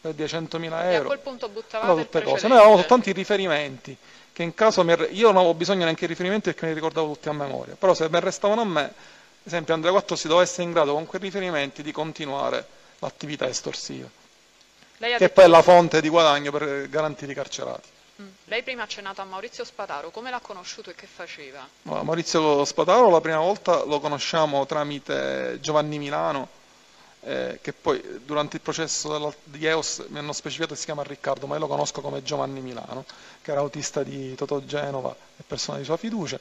per 100.000 euro. E a quel punto buttavamo tutte cose. Noi avevamo tanti riferimenti che in caso mi, io non avevo bisogno neanche di riferimenti perché me li ricordavo tutti a memoria. Però se mi restavano a me, ad esempio Andrea Quattro si doveva essere in grado con quei riferimenti di continuare l'attività estorsiva. che poi è la fonte di guadagno per garantire i carcerati. Mm. Lei prima ha accennato a Maurizio Spataro, come l'ha conosciuto e che faceva? Maurizio Spataro la prima volta lo conosciamo tramite Giovanni Milano, eh, che poi durante il processo di EOS mi hanno specificato che si chiama Riccardo, ma io lo conosco come Giovanni Milano, che era autista di Totò Genova e persona di sua fiducia,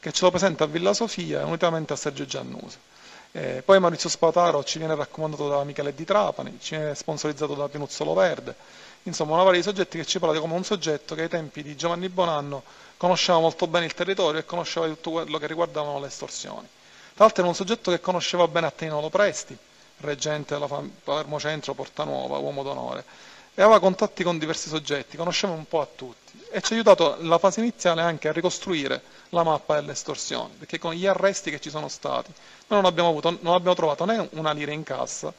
che ce lo presenta a Villa Sofia unitamente a Sergio Giannusi. Eh, poi Maurizio Spataro ci viene raccomandato da Michele Di Trapani, ci viene sponsorizzato da Pinuzzolo Verde, insomma una varia di soggetti che ci parlano come un soggetto che ai tempi di Giovanni Bonanno conosceva molto bene il territorio e conosceva tutto quello che riguardavano le estorsioni. Tra l'altro era un soggetto che conosceva bene Attenino Lopresti, reggente della Palermo Centro, Porta Nuova, uomo d'onore, e aveva contatti con diversi soggetti, conosceva un po' a tutti e ci ha aiutato nella fase iniziale anche a ricostruire la mappa delle estorsioni, perché con gli arresti che ci sono stati noi non abbiamo, avuto, non abbiamo trovato né una lira in cassa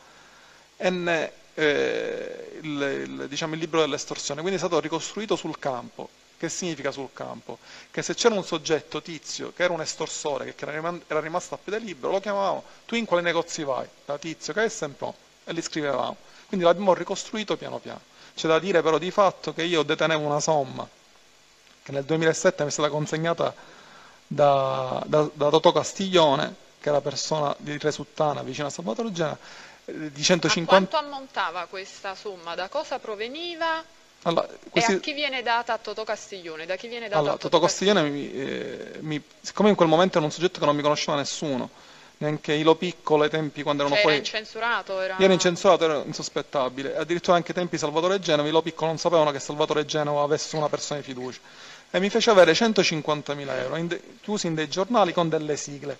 né eh, il, il, diciamo, il libro dell'estorsione, quindi è stato ricostruito sul campo. Che significa sul campo? Che se c'era un soggetto tizio che era un estorsore, che era rimasto a piede libero, lo chiamavamo, tu in quali negozi vai? Da tizio, che è sempre un e li scrivevamo. Quindi l'abbiamo ricostruito piano piano. C'è da dire però di fatto che io detenevo una somma che nel 2007 mi è stata consegnata da, da, da Totò Castiglione, che era persona di Resuttana vicino a Salvatore Gena, eh, di 150... A quanto ammontava questa somma? Da cosa proveniva? Allora, questi... E a chi viene data a Totò Castiglione? Da chi viene data allora, a Totò, Totò Castiglione, Castiglione mi, eh, mi, siccome in quel momento era un soggetto che non mi conosceva nessuno, neanche Ilo Piccolo ai tempi quando erano cioè, fuori... Era incensurato? Era... era incensurato, era insospettabile. Addirittura anche ai tempi Salvatore Genova, Ilo Piccolo non sapevano che Salvatore Genova avesse una persona di fiducia. E mi fece avere 150.000 euro, in de... chiusi in dei giornali con delle sigle.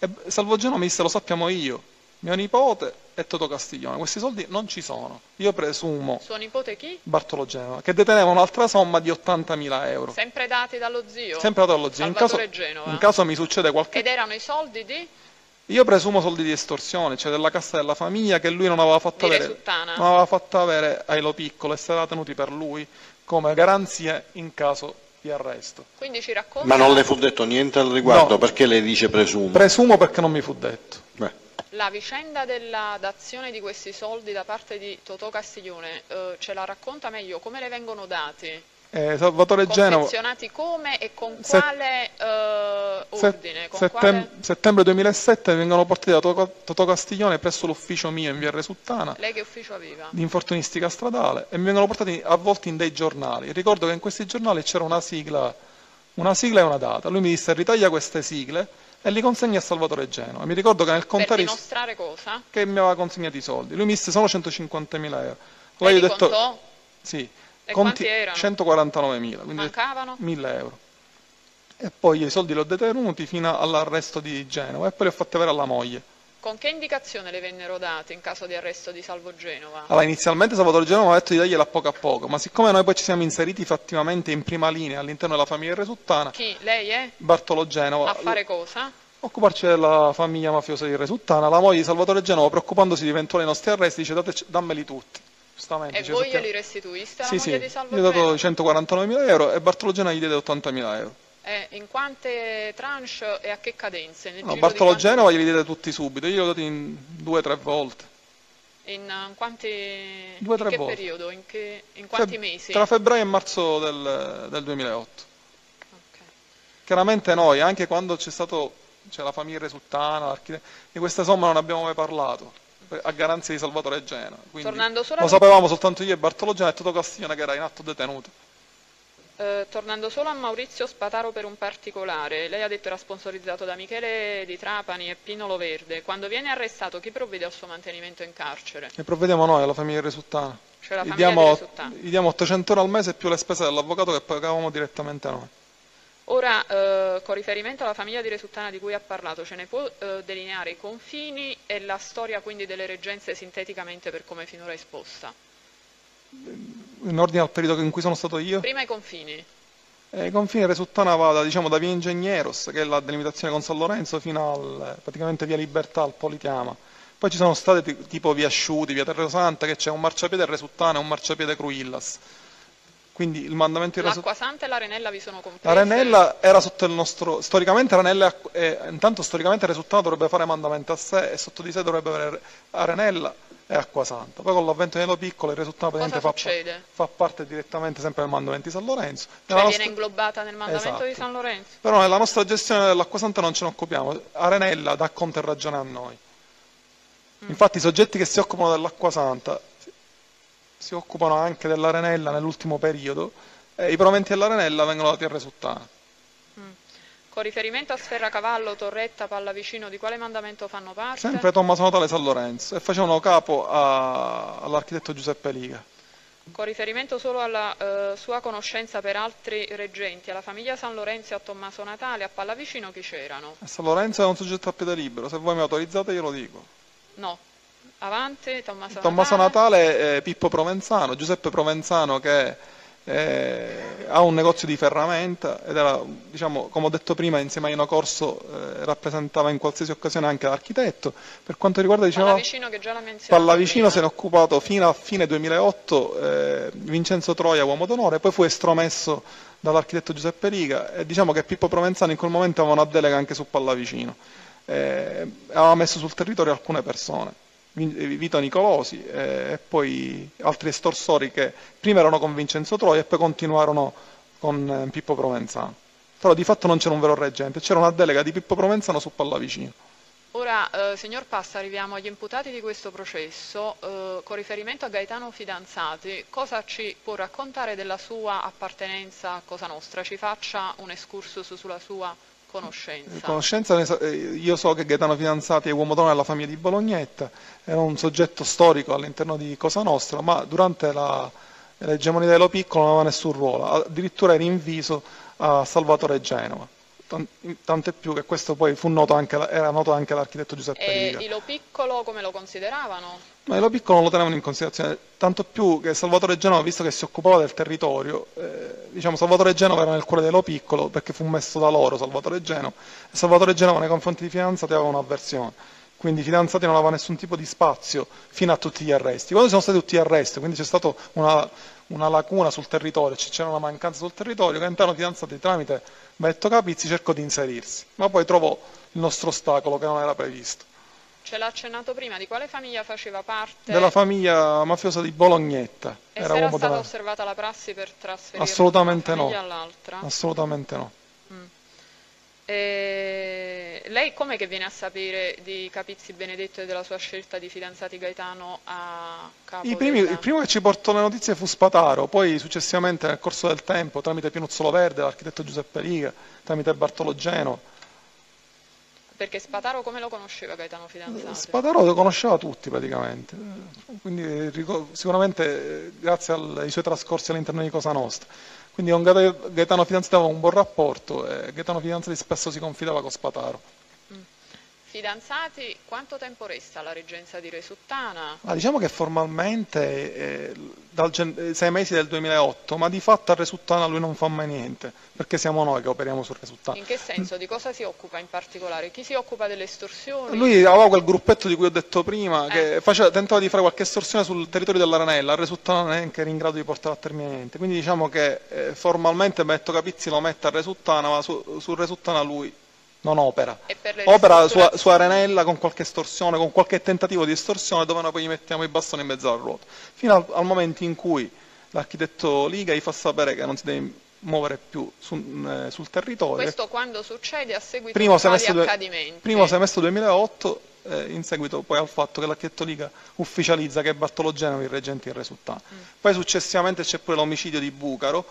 E Salvo Genova mi disse, lo sappiamo io, mio nipote e Toto Castiglione. Questi soldi non ci sono. Io presumo. Suo nipote chi? Bartolo Genova, che deteneva un'altra somma di 80.000 euro. Sempre dati dallo zio? Sempre dati dallo zio. In caso, in caso, mi succede qualche... Ed erano i soldi di? Io presumo soldi di estorsione, cioè della cassa della famiglia che lui non aveva fatto avere. Non aveva fatto avere a Elo Piccolo e si era tenuti per lui come garanzie in caso di arresto. Quindi ci racconta... Ma non le fu detto niente al riguardo, no. perché lei dice presumo? Presumo perché non mi fu detto. La vicenda della dazione di questi soldi da parte di Totò Castiglione eh, ce la racconta meglio? Come le vengono dati? Eh, Salvatore Genova. Confezionati come e con quale eh, ordine? Con settem quale... Settembre 2007 vengono portati da Totò Castiglione presso l'ufficio mio in via Resuttana. Lei che ufficio aveva? Di infortunistica stradale e mi vengono portati avvolti in dei giornali. Ricordo che in questi giornali c'era una sigla, una sigla e una data. Lui mi disse ritaglia queste sigle e li consegna a Salvatore Genova. Mi ricordo che nel contare... Per dimostrare cosa? Che mi aveva consegnato i soldi. Lui mi disse sono 150.000 euro. Lei ho detto... Contò? Sì. E Conti... 149.000. Mancavano? 1.000 euro. E poi i soldi li ho detenuti fino all'arresto di Genova e poi li ho fatti avere alla moglie. Con che indicazione le vennero date in caso di arresto di Salvo Genova? Allora, inizialmente Salvatore Genova ha detto di dargliela a poco a poco, ma siccome noi poi ci siamo inseriti fattivamente in prima linea all'interno della famiglia Resuttana... Chi? Lei è? Bartolo Genova. A fare cosa? Occuparci della famiglia mafiosa di Resuttana. La moglie di Salvatore Genova, preoccupandosi di eventuali nostri arresti, dice dammeli tutti. Giustamente. E voi glieli restituiste alla sì, moglie sì. di? Gli ho dato 149.000 euro e Bartolo Genova gli diede 80.000 euro. Eh, in quante tranche e a che cadenze? No, Bartolo Genova glieli diede tutti subito, io glieli ho dati in due o tre volte. In, uh, quanti, due, in che volte. periodo? In, che, in quanti Feb mesi? Tra febbraio e marzo del, del 2008. Okay. Chiaramente noi, anche quando c'è stato c'è la famiglia Resultana, di questa somma non abbiamo mai parlato a garanzia di Salvatore Genova. Lo sapevamo soltanto io e Bartolo Genova e Toto Castiglione che era in atto detenuto. Eh, tornando solo a Maurizio Spataro per un particolare, lei ha detto era sponsorizzato da Michele di Trapani e Pino Loverde. Quando viene arrestato chi provvede al suo mantenimento in carcere? E provvediamo noi, alla famiglia Resuttana. Cioè la gli, famiglia diamo, Resuttana. gli diamo 800 euro al mese più le spese dell'avvocato che pagavamo direttamente noi. Ora, eh, con riferimento alla famiglia di Resuttana di cui ha parlato, ce ne può eh, delineare i confini e la storia quindi delle reggenze sinteticamente per come finora esposta? In ordine al periodo in cui sono stato io? Prima i confini. Eh, I confini risultano da, diciamo, da via Ingegneros, che è la delimitazione con San Lorenzo, fino al, praticamente via Libertà, al Politiama. Poi ci sono state tipo via Asciuti, via Terrosanta, che c'è un marciapiede Resuttana e un marciapiede Cruillas. Quindi il mandamento di L'acqua santa e l'Arenella vi sono comprese? L'Arenella era sotto il nostro... Storicamente Arenella, eh, intanto storicamente Resuttana dovrebbe fare mandamento a sé e sotto di sé dovrebbe avere Arenella e Acquasanta. Poi con l'avvento di Nelo Piccolo il risultato praticamente fa, fa parte direttamente sempre del mandamento di San Lorenzo. Cioè viene inglobata nel mandamento di Esatto. San Lorenzo? Però nella nostra gestione dell'Acquasanta non ce ne occupiamo, Arenella dà conto e ragione a noi. Infatti i soggetti che si occupano dell'Acquasanta si- si occupano anche dell'Arenella nell'ultimo periodo e i proventi dell'Arenella vengono dati a Resuttana. Con riferimento a Sferracavallo, Torretta, Pallavicino, di quale mandamento fanno parte? Sempre Tommaso Natale San Lorenzo e facevano capo a- all'architetto Giuseppe Liga. Con riferimento solo alla eh, sua conoscenza per altri reggenti, alla famiglia San Lorenzo e a Tommaso Natale, a Pallavicino chi c'erano? San Lorenzo è un soggetto a piede libero, se voi mi autorizzate io lo dico. No. Avanti, Tommaso, Tommaso Natale. Natale è Pippo Provenzano, Giuseppe Provenzano che eh, ha un negozio di ferramenta ed era, diciamo, come ho detto prima, insieme a Ino Corso eh, rappresentava in qualsiasi occasione anche l'architetto. Per quanto riguarda diciamo, Pallavicino che già Pallavicino prima. se ne è occupato fino a fine 2008 eh, Vincenzo Troia, uomo d'onore, poi fu estromesso dall'architetto Giuseppe Riga e diciamo che Pippo Provenzano in quel momento aveva una delega anche su Pallavicino. Eh, aveva messo sul territorio alcune persone, Vito Nicolosi eh, e poi altri estorsori che prima erano con Vincenzo Troia e poi continuarono con eh, Pippo Provenzano. Però di fatto non c'era un vero reggente, c'era una delega di Pippo Provenzano su Pallavicino. Ora, eh, signor Passa, arriviamo agli imputati di questo processo. Eh, con riferimento a Gaetano Fidanzati, cosa ci può raccontare della sua appartenenza a Cosa Nostra? Ci faccia un excursus sulla sua conoscenza. conoscenza, eh, io so che Gaetano Fidanzati è uomo d'onore della famiglia di Bolognetta, era un soggetto storico all'interno di Cosa Nostra, ma durante la- l'egemonia dello Piccolo non aveva nessun ruolo, addirittura era inviso a Salvatore Genova. Tan- Tant'è più che questo poi fu noto anche, era noto anche all'architetto Giuseppe E Riga. Ilo Piccolo come lo consideravano? Ma lo piccolo non lo tenevano in considerazione, tanto più che Salvatore Genova, visto che si occupava del territorio, eh, diciamo Salvatore Genova era nel cuore dello piccolo perché fu messo da loro Salvatore Genova, e Salvatore Genova nei confronti di Fidanzati aveva un'avversione, quindi Fidanzati non aveva nessun tipo di spazio fino a tutti gli arresti. Quando sono stati tutti gli arresti, quindi c'è stata una, una lacuna sul territorio, c'era una mancanza sul territorio, Gaetano Fidanzati tramite Betto Capizzi cercò di inserirsi, ma poi trovò il nostro ostacolo che non era previsto. Ce l'ha accennato prima, di quale famiglia faceva parte? della famiglia mafiosa di Bolognetta. E Era era stata della- osservata la prassi per trasferire Assolutamente no. all'altra? Assolutamente no. E lei come che viene a sapere di Capizzi Benedetto e della sua scelta di fidanzati Gaetano a capo I primi- della- Il primo che ci portò le notizie fu Spataro, poi successivamente nel corso del tempo, tramite Pinuzzolo Verde, l'architetto Giuseppe Riga, tramite Bartolo Geno. Perché Spataro come lo conosceva Gaetano Fidanzati? Spataro lo conosceva tutti praticamente, quindi eh, sicuramente eh, grazie ai suoi trascorsi all'interno di Cosa Nostra. Quindi con Gae- Gaetano Fidanzati aveva un buon rapporto e Gaetano Fidanzati spesso si confidava con Spataro. Fidanzati, quanto tempo resta alla reggenza di Resuttana? Ma diciamo che formalmente eh, dal eh, sei mesi del 2008, ma di fatto a Resuttana lui non fa mai niente, perché siamo noi che operiamo su Resuttana. In che senso? Di cosa si occupa in particolare? Chi si occupa delle estorsioni? Lui aveva quel gruppetto di cui ho detto prima, Eh. che faceva- tentava di fare qualche estorsione sul territorio dell'Aranella, a Resuttana neanche era in grado di portare a termine niente. Quindi diciamo che eh, formalmente Benedetto Capizzi lo mette a Resuttana, ma su, su Resuttana lui non opera. Opera su, ristrutturazioni? su Arenella con qualche estorsione, con qualche tentativo di estorsione, dove noi poi gli mettiamo i bastoni in mezzo alla ruota. Fino al, al momento in cui l'architetto Liga gli fa sapere che non si deve muovere più su- eh, sul territorio. Questo quando succede a seguito primo di quali accadimenti? primo semestre 2008, eh, in seguito poi al fatto che l'architetto Liga ufficializza che è Bartolo Genova il reggente in Resuttana. Mm. Poi successivamente c'è pure l'omicidio di Bucaro.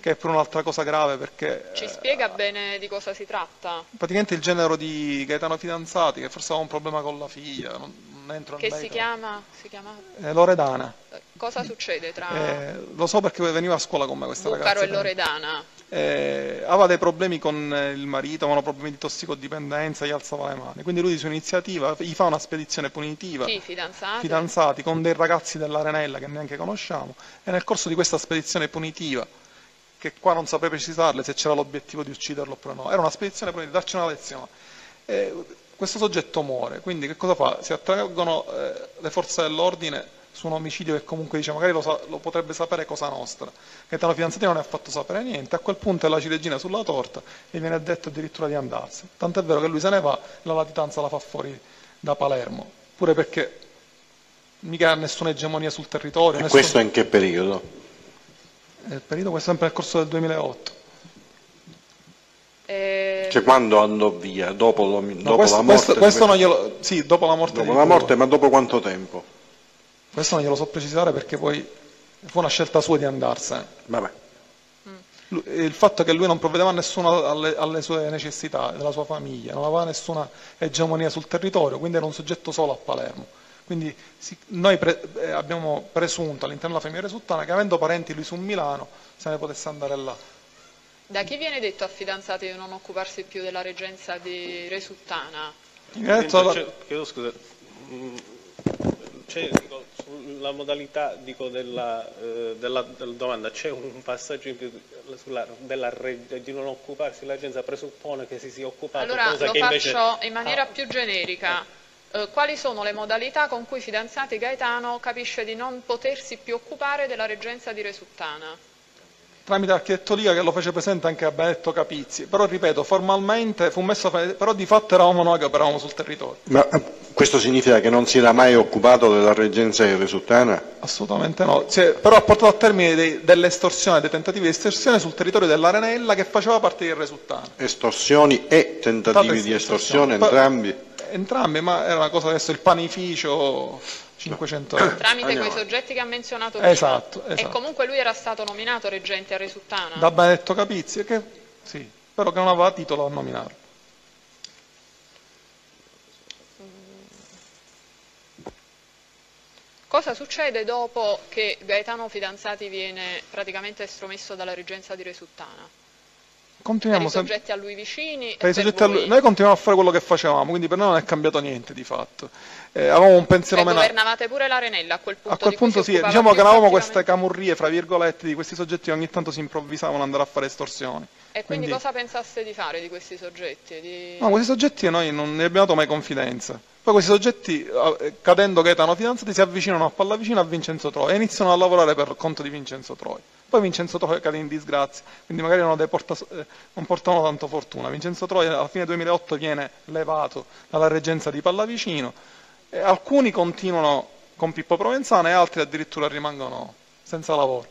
Che è pure un'altra cosa grave perché Ci eh, spiega bene di cosa si tratta? praticamente il genero di Gaetano Fidanzati, che forse aveva un problema con la figlia, non, non entro Che si chiama? Si chiama? Eh, Loredana. eh, Cosa succede tra Eh, lo so perché veniva a scuola con me questa Bucaro ragazza. e Loredana? eh, aveva dei problemi con eh, il marito, avevano problemi di tossicodipendenza, gli alzava le mani. Quindi lui di sua iniziativa gli fa una spedizione punitiva, Chi? Fidanzati? fidanzati con dei ragazzi dell'Arenella che neanche conosciamo, e nel corso di questa spedizione punitiva, che qua non saprei precisarle se c'era l'obiettivo di ucciderlo oppure no, era una spedizione punitiva, darci una lezione. Eh, questo soggetto muore, quindi che cosa fa? Si attraggono eh, le forze dell'ordine su un omicidio che comunque dice magari lo, sa- lo potrebbe sapere Cosa Nostra. Gaetano Fidanzati non ne ha fatto sapere niente, a quel punto è la ciliegina sulla torta e viene detto addirittura di andarsene. Tant'è vero che lui se ne va, la latitanza la fa fuori da Palermo, pure perché mica nessuna egemonia sul territorio. E nessun- questo in che periodo? Il periodo, questo è sempre nel corso del 2008. Eh, Cioè quando andò via? Dopo, lo- No, dopo questo, la morte? questo- questo non glielo, sì, dopo la morte dopo la morte, ma dopo quanto tempo? Questo non glielo so precisare perché poi fu una scelta sua di andarsene. Vabbè. Lu- Il fatto che lui non provvedeva a nessuno alle, alle sue necessità, della sua famiglia, non aveva nessuna egemonia sul territorio, quindi era un soggetto solo a Palermo. Quindi si- noi pre- eh, abbiamo presunto all'interno della famiglia Resuttana che avendo parenti lui su Milano se ne potesse andare là. da chi viene detto a fidanzati di non occuparsi più della reggenza di Resuttana? Detto chiedo scusa, mm, c'è, dico, sulla modalità dico, della, eh, della- della domanda, c'è un passaggio in più sulla, della di non occuparsi, l'agenzia presuppone che si sia occupata, Allora cosa lo che invece... faccio in maniera Ah, più generica. Eh, quali sono le modalità con cui i fidanzati Gaetano capisce di non potersi più occupare della reggenza di Resuttana? tramite l'architetto Liga che lo fece presente anche a Benedetto Capizzi, però ripeto, formalmente fu messo, a- però di fatto eravamo noi che operavamo sul territorio. Ma eh, questo significa che non si era mai occupato della reggenza di Resuttana? Assolutamente no, Cioè, però ha portato a termine dei- dell'estorsione, dei tentativi di estorsione sul territorio dell'Arenella che faceva parte di Resuttana. Estorsioni e tentativi di estorsione, Poi- entrambi? Entrambi, ma era una cosa adesso il panificio 500 euro. Tramite Andiamo quei soggetti che ha menzionato prima. Esatto, E esatto. comunque lui era stato nominato reggente a Resuttana? Da Benedetto Capizzi, che, sì, però che non aveva titolo a nominarlo. Cosa succede dopo che Gaetano Fidanzati viene praticamente estromesso dalla reggenza di Resuttana? Per Continuiamo i sempre. soggetti a lui vicini e Per i per a lui-? Noi continuiamo a fare quello che facevamo, quindi per noi non è cambiato niente di fatto. Eh, avevamo un pensiero meno. governavate pure l'Arenella a quel punto? A quel punto sì, diciamo che avevamo queste camurrie, fra virgolette, di questi soggetti che ogni tanto si improvvisavano ad andare a fare estorsioni. E quindi, cosa pensaste di fare di questi soggetti? Di- No, questi soggetti noi non ne abbiamo dato mai confidenza. Poi questi soggetti, eh, cadendo Gaetano Fidanzati, si avvicinano a Pallavicino a Vincenzo Troi e iniziano a lavorare per conto di Vincenzo Troi. Poi Vincenzo Troi cade in disgrazia, quindi magari porta- eh, non portavano tanto fortuna. Vincenzo Troi alla fine 2008 viene levato dalla reggenza di Pallavicino e alcuni continuano con Pippo Provenzano e altri addirittura rimangono senza lavoro.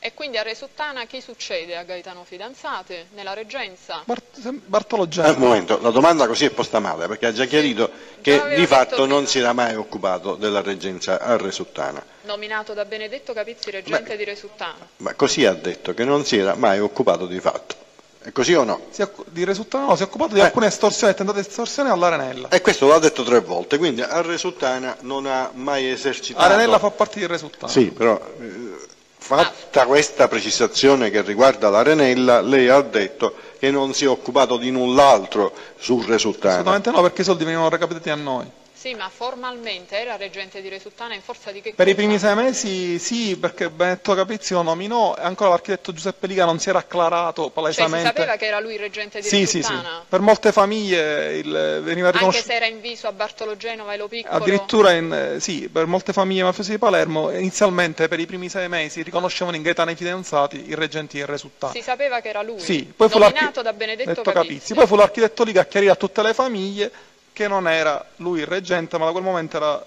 E quindi a Resuttana chi succede a Gaetano Fidanzati nella reggenza? Bart- Bartolo Eh, Genova. un momento, la domanda così è posta male, perché ha già chiarito che l'aveva di fatto non si era mai occupato della reggenza a Resuttana. Nominato da Benedetto Capizzi reggente di Resuttana. Ma così ha detto che non si era mai occupato di fatto. È così o no? Si di Resuttano si è occupato di Eh. alcune estorsioni tentate estorsioni all'Arenella. E questo l'ha detto tre volte, quindi a Resuttana non ha mai esercitato... Arenella fa parte di Resuttano. Sì, però eh, fatta questa precisazione che riguarda l'Arenella, lei ha detto che non si è occupato di null'altro sul Resuttana. Assolutamente no, perché i soldi venivano recapitati a noi. Sì, ma formalmente era reggente di Resuttana in forza di che Per i cosa? primi sei mesi sì, perché Benedetto Capizzi lo nominò e ancora l'architetto Giuseppe Liga non si era acclarato Cioè si palesemente. sapeva che era lui il reggente di sì, sì, sì. Resuttana? Per molte famiglie il, veniva Anche riconosciuto. se era in viso a Bartolo Genova e Lo Piccolo? Addirittura in, eh, sì, per molte famiglie mafiose di Palermo, inizialmente per i primi sei mesi riconoscevano in Gaetano i fidanzati i reggenti del Resuttano. Si sapeva che era lui, Sì, poi fu nominato l'archi- da Benedetto detto Capizzi. Poi fu l'architetto Liga a chiarire a tutte le famiglie che non era lui il reggente, ma da quel momento era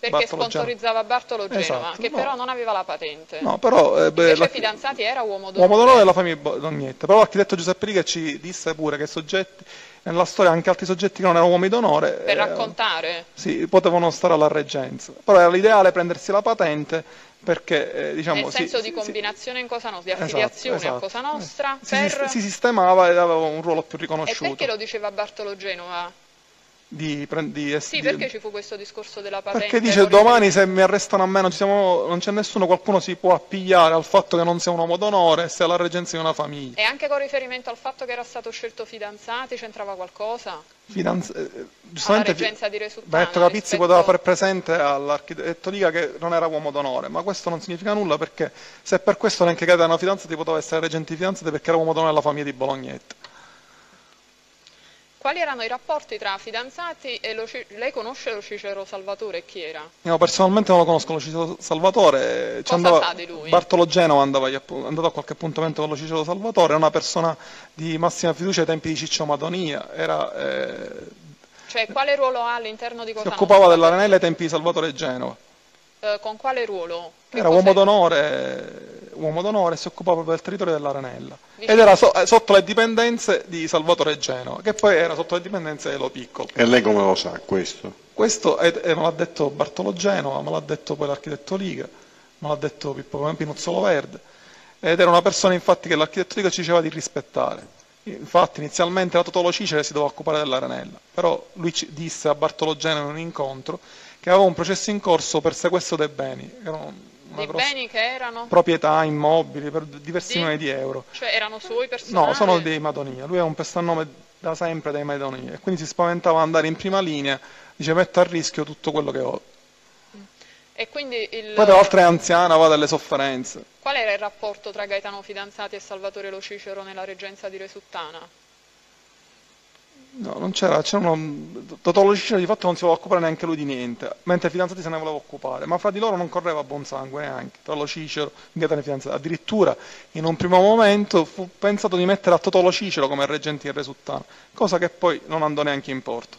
perché Bartolo sponsorizzava Bartolo Genova, Esatto, che no. però non aveva la patente. No, però eh, beh, la- Fidanzati era uomo d'onore. uomo d'onore della famiglia Bognetta. Però l'architetto Giuseppe Liga ci disse pure che soggetti, nella storia anche altri soggetti che non erano uomini d'onore, Per eh, raccontare. sì, potevano stare alla reggenza. Però era l'ideale prendersi la patente perché, eh, diciamo, nel si- senso si- di si- combinazione in Cosa Nostra, di esatto, affiliazione a esatto. Cosa Nostra, si, per... si sistemava ed aveva un ruolo più E riconosciuto. perché lo diceva Bartolo Genova? Di, di- Sì, perché ci fu questo discorso della patente? Perché dice domani se mi arrestano a me non, ci siamo- non c'è nessuno, qualcuno si può appigliare al fatto che non sia un uomo d'onore e sia la reggenza di una famiglia. E anche con riferimento al fatto che era stato scelto fidanzati, c'entrava qualcosa? Fidanz- eh, giustamente Alla reggenza di Resuttana, Benedetto Capizzi rispetto- poteva far presente all'architetto Liga che non era uomo d'onore, ma questo non significa nulla perché se per questo neanche Gaetano Fidanzati poteva essere reggente di fidanzati perché era uomo d'onore della famiglia di Bolognetta. Quali erano i rapporti tra fidanzati e lo lei conosce lo Cicero Salvatore? Chi era? Io personalmente non lo conosco lo Cicero Salvatore, Cosa andava- sa di lui? Bartolo Genova andava, andato a qualche appuntamento con lo Cicero Salvatore, è una persona di massima fiducia ai tempi di Ciccio Madonia, era, eh, Cioè, quale ruolo ha all'interno di si Cosa occupava Nostra? dell'Arenella ai tempi di Salvatore Genova. Eh, con quale ruolo? Che Era uomo d'onore, uomo d'onore si occupava proprio del territorio dell'Arenella. Vicino- Ed era so- eh, sotto le dipendenze di Salvatore Genova, che poi era sotto le dipendenze di Lo Piccolo. E lei come lo sa questo? Questo è- è- me l'ha detto Bartolo Genova, me l'ha detto poi l'architetto Liga, me l'ha detto Pippo Pinuzzolo Verde. Ed era una persona infatti che l'architetto Liga ci diceva di rispettare. Infatti inizialmente la Totolo Cicere si doveva occupare dell'Arenella, però lui ci disse a Bartolo Genova in un incontro che aveva un processo in corso per sequestro dei beni, Di grossa beni che erano? proprietà immobili per diversi Di- milioni di euro. Cioè erano suoi personali? No, sono dei Madonia. Lui è un prestannome da sempre dei Madonia e quindi si spaventava andare in prima linea, dice metto a rischio tutto quello che ho. E quindi il... Poi l'altro è anziana, va delle sofferenze. qual era il rapporto tra Gaetano Fidanzati e Salvatore Lo Cicero nella reggenza di Resuttana? No, non c'era, c'era uno, Totò Lo Cicero di fatto non si voleva occupare neanche lui di niente, mentre i fidanzati se ne voleva occupare, ma fra di loro non correva buon sangue neanche, tra Lo Cicero Gaetano Fidanzati. Addirittura in un primo momento fu pensato di mettere a Totò Lo Cicero come reggente in Resuttana, cosa che poi non andò neanche in porto.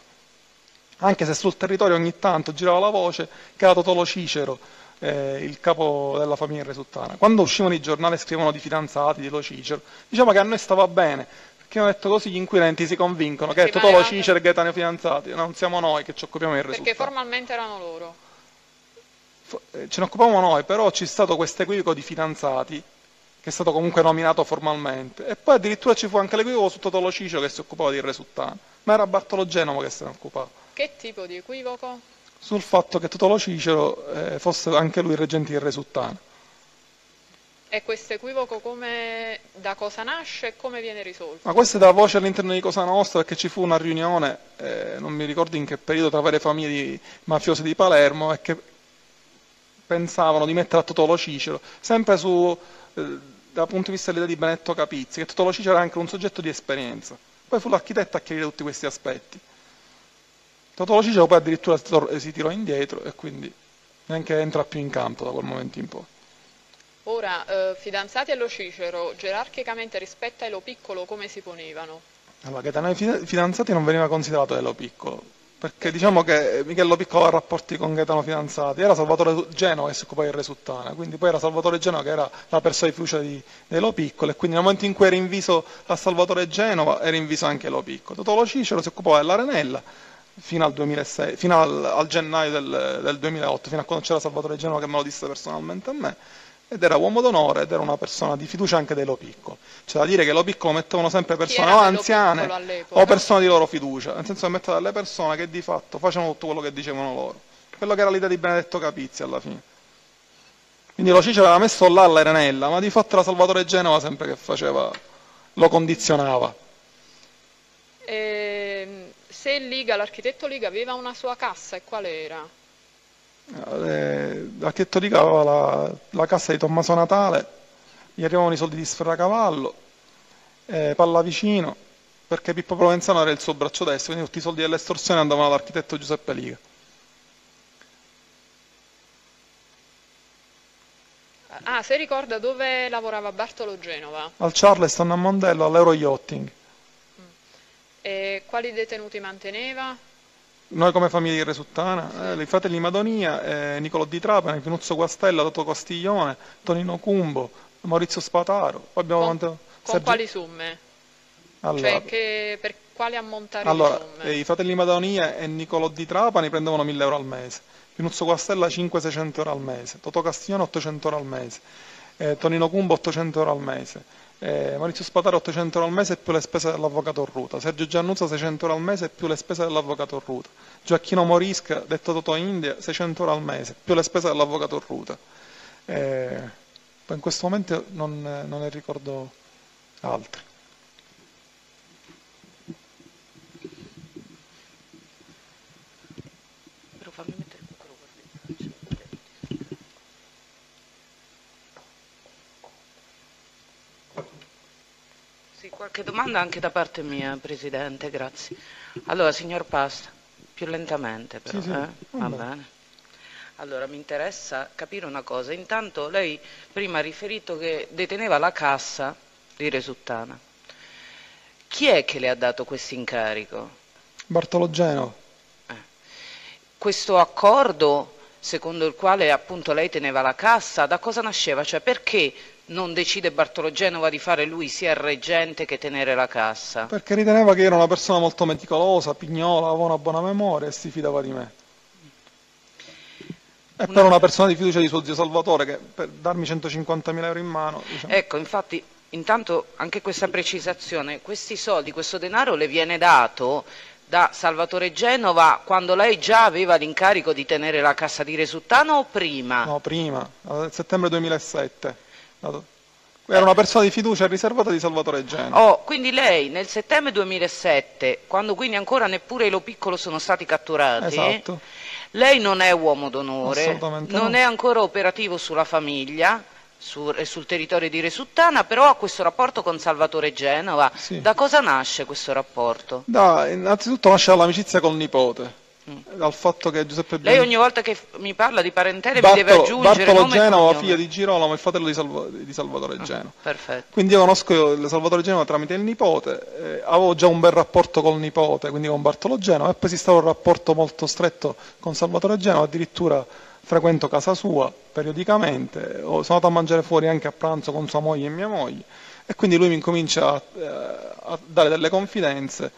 Anche se sul territorio ogni tanto girava la voce che era Totò Lo Cicero eh, il capo della famiglia Resuttana. Quando uscivano i giornali e scrivevano di fidanzati, di Lo Cicero, diciamo che a noi stava bene, perché hanno detto così gli inquirenti si convincono che Sì, Totò Lo era- Cicero e Gaetano Fidanzati, non siamo noi che ci occupiamo del Perché Resuttana. formalmente erano loro. Eh, Ce ne occupavamo noi, però c'è stato questo equivoco di fidanzati, che è stato comunque nominato formalmente, e poi addirittura ci fu anche l'equivoco su Totò Lo Cicero che si occupava di Resuttana, ma era Bartolo Genova che se ne occupava. Che tipo di equivoco? sul fatto che Totò Lo Cicero eh, fosse anche lui reggente di Resuttana. E questo equivoco come, da cosa nasce e come viene risolto? Ma questa è da voce all'interno di Cosa Nostra perché ci fu una riunione, eh, non mi ricordo in che periodo, tra varie famiglie di mafiosi di Palermo e che pensavano di mettere a Totò Lo Cicero, sempre su, eh, dal punto di vista dell'idea di Benedetto Capizzi, che Totò Lo Cicero era anche un soggetto di esperienza. Poi fu l'architetto a chiarire tutti questi aspetti. Totò Lo Cicero poi addirittura si tirò indietro e quindi neanche entra più in campo da quel momento in poi. Ora, eh, fidanzati e Lo Cicero, gerarchicamente rispetto a Lo Piccolo come si ponevano? Allora, Gaetano Fidanzati non veniva considerato Elo Piccolo, perché diciamo che Michello Piccolo ha rapporti con Gaetano Fidanzati, era Salvatore Genova che si occupava di Resuttana, quindi poi era Salvatore Genova che era la persona di fiducia di, di Elo Piccolo e quindi nel momento in cui era inviso a Salvatore Genova era inviso anche Elo Piccolo. Totò Lo Cicero si occupava dell'Arenella fino al 2006, fino al, al gennaio del, del 2008, fino a quando c'era Salvatore Genova che me lo disse personalmente a me, ed era uomo d'onore ed era una persona di fiducia anche dei Lo Piccolo. C'è da dire che Lo Piccolo mettevano sempre persone o anziane o persone di loro fiducia, nel senso che metteva delle persone che di fatto facevano tutto quello che dicevano loro. Quello che era l'idea di Benedetto Capizzi alla fine. Quindi Lo Cicero aveva messo là all'Arenella, ma di fatto era Salvatore Genova sempre che faceva, lo condizionava. Ehm, se Liga, l'architetto Liga aveva una sua cassa e quale era? Eh, L'architetto Rica aveva la, la cassa di Tommaso Natale, gli arrivavano i soldi di Sferracavallo, eh, Pallavicino, perché Pippo Provenzano era il suo braccio destro, quindi tutti i soldi dell'estorsione andavano all'architetto Giuseppe Liga. Ah, se ricorda dove lavorava Bartolo Genova Al Charleston a Mondello, all'Euro Yachting. e quali detenuti manteneva? Noi come famiglia di Resuttana, eh, i fratelli Madonia, eh, Nicolò Di Trapani, Pinuzzo Guastella, Toto Castiglione, Tonino Cumbo, Maurizio Spataro. Poi abbiamo Con, con Sergio- quali summe? Allora, Cioè, che, per quali ammontare allora, di somme? eh, i fratelli Madonia e Nicolò Di Trapani prendevano 1000 euro al mese, Pinuzzo Guastella 500-600 euro al mese, Toto Castiglione 800 euro al mese, eh, Tonino Cumbo 800 euro al mese, eh, Maurizio Spataro 800 euro al mese più le spese dell'avvocato Ruta, Sergio Giannuzza 600 euro al mese più le spese dell'avvocato Ruta, Gioacchino Morisca, detto Toto India, 600 euro al mese più le spese dell'avvocato Ruta. Eh, in questo momento non, non ne ricordo altri. Però fammi mettere il microfono. Sì, qualche domanda anche da parte mia, Presidente, grazie. Allora, signor Pasta, più lentamente però, Sì, sì, eh? Va bene. Allora, mi interessa capire una cosa. Intanto lei prima ha riferito che deteneva la cassa di Resuttana. Chi è che le ha dato questo incarico? Bartolo Genova. Questo accordo secondo il quale appunto lei teneva la cassa, da cosa nasceva? Cioè perché non decide Bartolo Genova di fare lui sia il reggente che tenere la cassa? Perché riteneva che ero una persona molto meticolosa, pignola, aveva una buona memoria e si fidava di me. E per una persona di fiducia di suo zio Salvatore che per darmi 150.000 euro in mano... Diciamo, Ecco, infatti, intanto anche questa precisazione, questi soldi, questo denaro le viene dato da Salvatore Genova quando lei già aveva l'incarico di tenere la cassa di Resuttano o prima? No, prima, a settembre 2007. Era una persona di fiducia riservata di Salvatore Genova. Oh, quindi lei nel settembre 2007, quando quindi ancora neppure i Lo Piccolo sono stati catturati, Esatto. lei non è uomo d'onore, non no. è ancora operativo sulla famiglia, su- e sul territorio di Resuttana, però ha questo rapporto con Salvatore Genova. Sì. Da cosa nasce questo rapporto? Da, innanzitutto nasce dall'amicizia col nipote, dal fatto che Giuseppe Mm. Lei ogni volta che mi parla di parentele mi deve Bartolo, aggiungere Bartolo nome e Genova, figlio di Girolamo, il fratello di, Salva- di Salvatore Genova. Perfetto. Quindi io conosco il Salvatore Genova tramite il nipote, eh, avevo già un bel rapporto col nipote, quindi con Bartolo Genova, e poi si stava un rapporto molto stretto con Salvatore Genova, addirittura frequento casa sua periodicamente, sono andato a mangiare fuori anche a pranzo con sua moglie e mia moglie, e quindi lui mi incomincia a, eh, a dare delle confidenze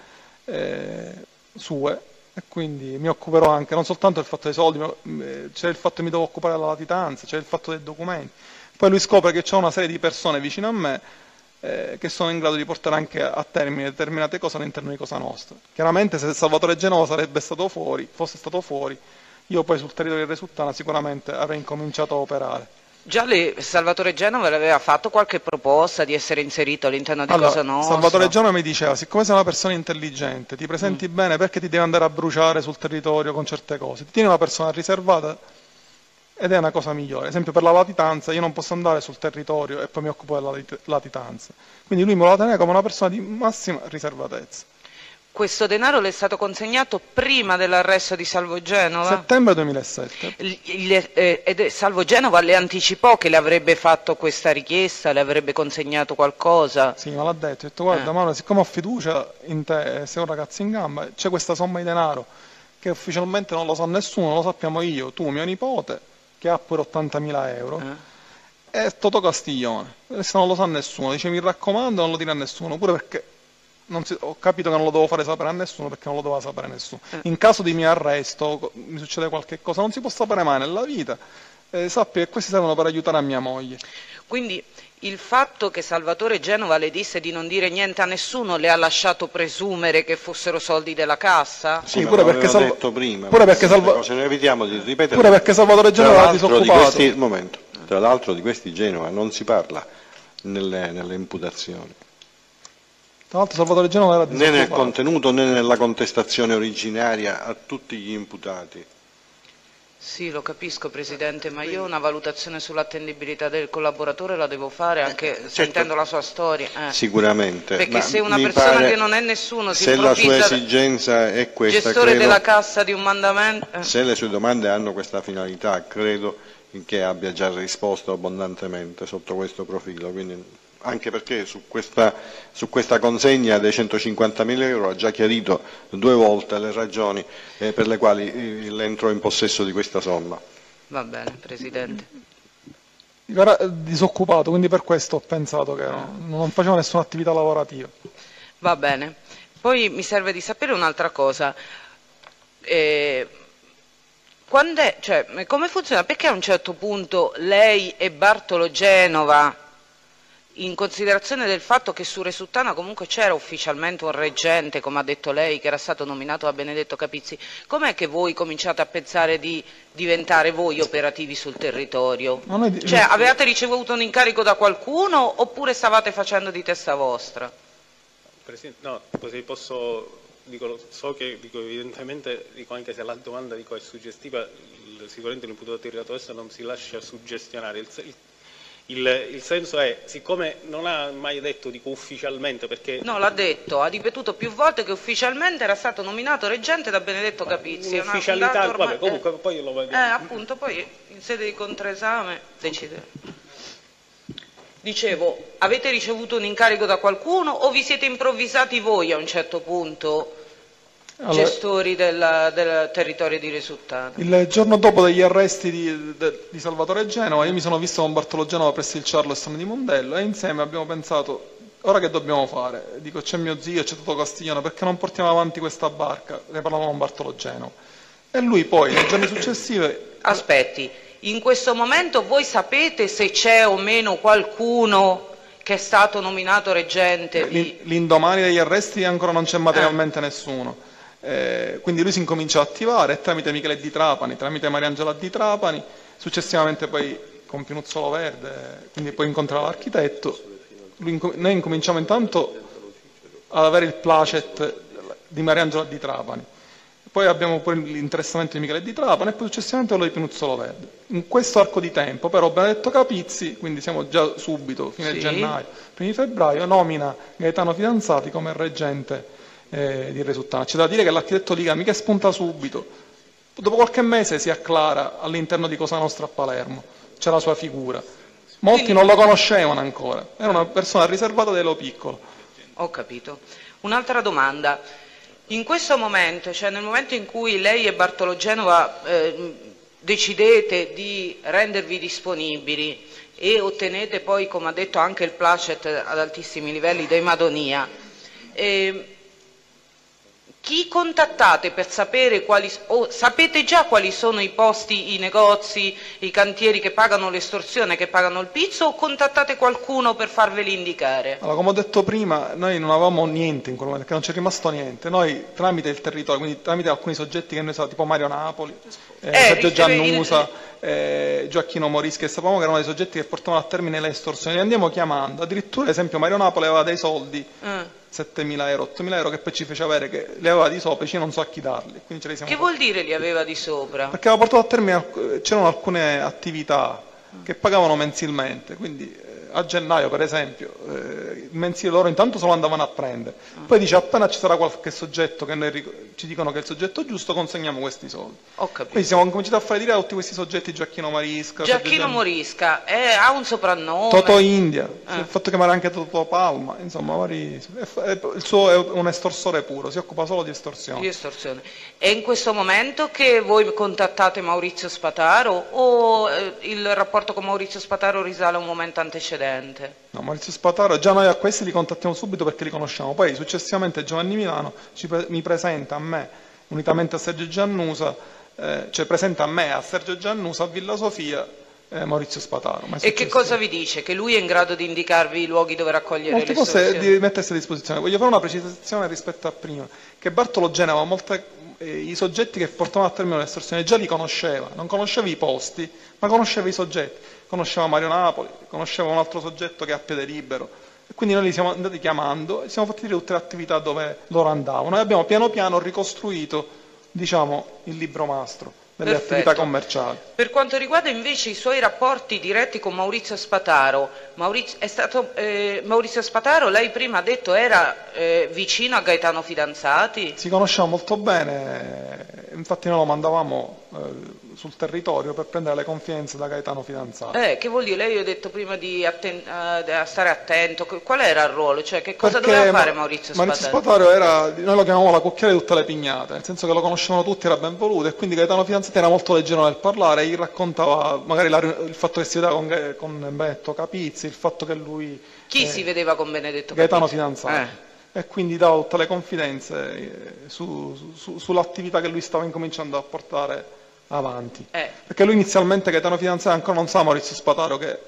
eh, sue, e quindi mi occuperò anche non soltanto del fatto dei soldi, ma eh, c'è il fatto che mi devo occupare della latitanza, c'è il fatto dei documenti. Poi lui scopre che c'è una serie di persone vicino a me eh, che sono in grado di portare anche a termine determinate cose all'interno di Cosa Nostra. Chiaramente se Salvatore Genova sarebbe stato fuori, fosse stato fuori, io poi sul territorio di Resuttana sicuramente avrei incominciato a operare. Già le, Salvatore Genova le aveva fatto qualche proposta di essere inserito all'interno di Allora, Cosa Nostra? Salvatore Genova mi diceva, siccome sei una persona intelligente, ti presenti Mm. bene perché ti devi andare a bruciare sul territorio con certe cose, ti tieni una persona riservata ed è una cosa migliore. Ad esempio per la latitanza io non posso andare sul territorio e poi mi occupo della lat- latitanza. Quindi lui me lo teneva come una persona di massima riservatezza. Questo denaro le è stato consegnato prima dell'arresto di Salvo Genova? Settembre 2007. Il- il- eh, è- Salvo Genova le anticipò che le avrebbe fatto questa richiesta, le avrebbe consegnato qualcosa? Sì, me l'ha detto, ho detto guarda Eh. Manuel, siccome ho fiducia in te, sei un ragazzo in gamba, c'è questa somma di denaro che ufficialmente non lo sa nessuno, lo sappiamo io, tu, mio nipote, che ha pure 80.000 euro, Eh? e Toto Castiglione. Questo non lo sa nessuno, dice mi raccomando non lo dire a nessuno, pure perché si- ho capito che non lo devo fare sapere a nessuno perché non lo doveva sapere nessuno. Eh. In caso di mio arresto, mi succede qualche cosa, non si può sapere mai nella vita, eh, sappi che questi servono per aiutare a mia moglie. Quindi il fatto che Salvatore Genova le disse di non dire niente a nessuno le ha lasciato presumere che fossero soldi della cassa? Sì, pure perché Salva- detto prima. pure perché Salva- di ripetere. Pure perché Salvatore Genova era l'altro di disoccupato. questi, momento, tra l'altro di questi Genova non si parla nelle, nelle imputazioni, Tra l'altro Salvatore Genova era né nel contenuto né nella contestazione originaria a tutti gli imputati. Sì, lo capisco Presidente, ma io una valutazione sull'attendibilità del collaboratore la devo fare anche certo. sentendo la sua storia. eh. Sicuramente. Perché ma se una persona pare- che non è nessuno si se la sua esigenza è questa, gestore credo- della cassa di un mandamento... eh. se le sue domande hanno questa finalità, credo che abbia già risposto abbondantemente sotto questo profilo. Quindi, anche perché su questa, su questa consegna dei 150.000 euro ha già chiarito due volte le ragioni eh, per le quali entrò in possesso di questa somma. Va bene, Presidente. Era eh, disoccupato, quindi per questo ho pensato che no- non faceva nessuna attività lavorativa. Va bene. Poi mi serve di sapere un'altra cosa. Eh, quand'è- cioè, come funziona? Perché a un certo punto lei e Bartolo Genova, in considerazione del fatto che su Resuttana comunque c'era ufficialmente un reggente, come ha detto lei, che era stato nominato da Benedetto Capizzi, com'è che voi cominciate a pensare di diventare voi operativi sul territorio? Di- Cioè, avevate ricevuto un incarico da qualcuno oppure stavate facendo di testa vostra? Presidente, no, così posso, dico, so che dico, evidentemente, dico, anche se la domanda dico, è suggestiva, sicuramente l'imputato tirato adesso non si lascia suggestionare. Il, se- il- il- il senso è, siccome non ha mai detto dico, ufficialmente, perché No, l'ha detto, ha ripetuto più volte che ufficialmente era stato nominato reggente da Benedetto Capizzi. Dato ormai- vabbè, comunque eh, poi lo eh, appunto, poi in sede di contraesame decide. Dicevo, avete ricevuto un incarico da qualcuno o vi siete improvvisati voi a un certo punto? Allora- gestori del, del territorio di Resuttano. Il giorno dopo degli arresti di, de- di Salvatore Genova, io mi sono visto con Bartolo Genova presso il Charleston di Mondello e insieme abbiamo pensato, ora che dobbiamo fare? Dico, c'è mio zio, c'è Toto Castiglione, perché non portiamo avanti questa barca? Ne parlavamo con Bartolo Genova. E lui poi, nei giorni successivi, Aspetti, in questo momento voi sapete se c'è o meno qualcuno che è stato nominato reggente? l'indomani degli arresti ancora non c'è materialmente nessuno. Eh, quindi lui si incomincia a attivare tramite Michele Di Trapani, tramite Mariangela Di Trapani, successivamente poi con Pinuzzolo Verde, quindi poi incontra l'architetto, inco- noi incominciamo intanto ad avere il placet di Mariangela Di Trapani, poi abbiamo poi l'interessamento di Michele Di Trapani e poi successivamente quello di Pinuzzolo Verde. In questo arco di tempo però Benedetto Capizzi, quindi siamo già subito, fine Sì. gennaio, primi febbraio, nomina Gaetano Fidanzati come reggente eh, di Resuttana. C'è da dire che l'architetto Liga mica spunta subito, dopo qualche mese si acclara all'interno di Cosa Nostra a Palermo, c'è la sua figura. Molti Quindi- non lo conoscevano ancora, era una persona riservata dello piccolo. Ho capito. Un'altra domanda. In questo momento, cioè nel momento in cui lei e Bartolo Genova eh, decidete di rendervi disponibili e ottenete poi, come ha detto anche il placet ad altissimi livelli dei Madonia, eh, chi contattate per sapere quali, o sapete già quali sono i posti, i negozi, i cantieri che pagano l'estorsione, che pagano il pizzo o contattate qualcuno per farveli indicare? Allora, come ho detto prima, noi non avevamo niente in quel momento, perché non c'è rimasto niente. Noi, tramite il territorio, quindi tramite alcuni soggetti che noi sapevamo, tipo Mario Napoli, eh, Eh, Sergio Giannusa, eh, Gioacchino Morischi, sapevamo che erano dei soggetti che portavano a termine le estorsioni, li andiamo chiamando. Addirittura, ad esempio, Mario Napoli aveva dei soldi, Eh. 7.000 euro, 8.000 euro, che poi ci fece avere che li aveva di sopra, e non so a chi darli. Quindi ce li siamo Che vuol dire li aveva di sopra? perché aveva portato a termine, c'erano alcune attività che pagavano mensilmente, quindi a gennaio per esempio eh, il mensile loro intanto se lo andavano a prendere, poi dice appena ci sarà qualche soggetto che noi ci dicono che è il soggetto giusto consegniamo questi soldi. Ho capito. Quindi siamo cominciati a fare dire a tutti questi soggetti Giacchino Marisca, Giacchino Morisca eh, ha un soprannome? Toto India, si Ah. è fatto chiamare anche Toto Palma, insomma vari- il suo è un estorsore puro, si occupa solo di estorsione. di estorsione. È in questo momento che voi contattate Maurizio Spataro o eh, il rapporto con Maurizio Spataro risale a un momento antecedente? No, Maurizio Spataro, già noi a questi li contattiamo subito perché li conosciamo, poi successivamente Giovanni Milano pre- mi presenta a me, unitamente a Sergio Giannusa, eh, cioè presenta a me, a Sergio Giannusa, a Villa Sofia, eh, Maurizio Spataro. E che cosa vi dice? Che lui è in grado di indicarvi i luoghi dove raccogliere Molte le cose di mettersi a disposizione. Voglio fare una precisazione rispetto a prima, che Bartolo Genova, molte- eh, i soggetti che portavano a termine l'estorsione già li conosceva, non conosceva i posti, ma conosceva i soggetti. Conosceva Mario Napoli, conosceva un altro soggetto che è a piede libero. E quindi noi li siamo andati chiamando e siamo fatti dire tutte le attività dove loro andavano e abbiamo piano piano ricostruito diciamo, il libro mastro delle Perfetto. attività commerciali. Per quanto riguarda invece i suoi rapporti diretti con Maurizio Spataro, Maurizio, stato, eh, Maurizio Spataro, lei prima ha detto era eh, vicino a Gaetano Fidanzati? Si conosceva molto bene, infatti noi lo mandavamo sul territorio per prendere le confidenze da Gaetano Fidanzato. Eh, che vuol dire? Lei ha detto prima di atten- eh, a stare attento, qual era il ruolo? Cioè, che cosa Perché doveva fare Ma- Maurizio Spataro? Maurizio Spataro era, noi lo chiamavamo la cucchiaia di tutte le pignate, nel senso che lo conoscevano tutti, era ben voluto e quindi Gaetano Fidanzati era molto leggero nel parlare, gli raccontava magari la- il fatto che si vedeva con, con Benedetto Capizzi, il fatto che lui... Chi eh, si vedeva con Benedetto Gaetano Capizzi? Fidanzati. Eh. E quindi dava tutte le confidenze eh, su- su- sull'attività che lui stava incominciando a portare avanti. Eh. Perché lui inizialmente Gaetano Fidanzati ancora non sa Maurizio Spataro che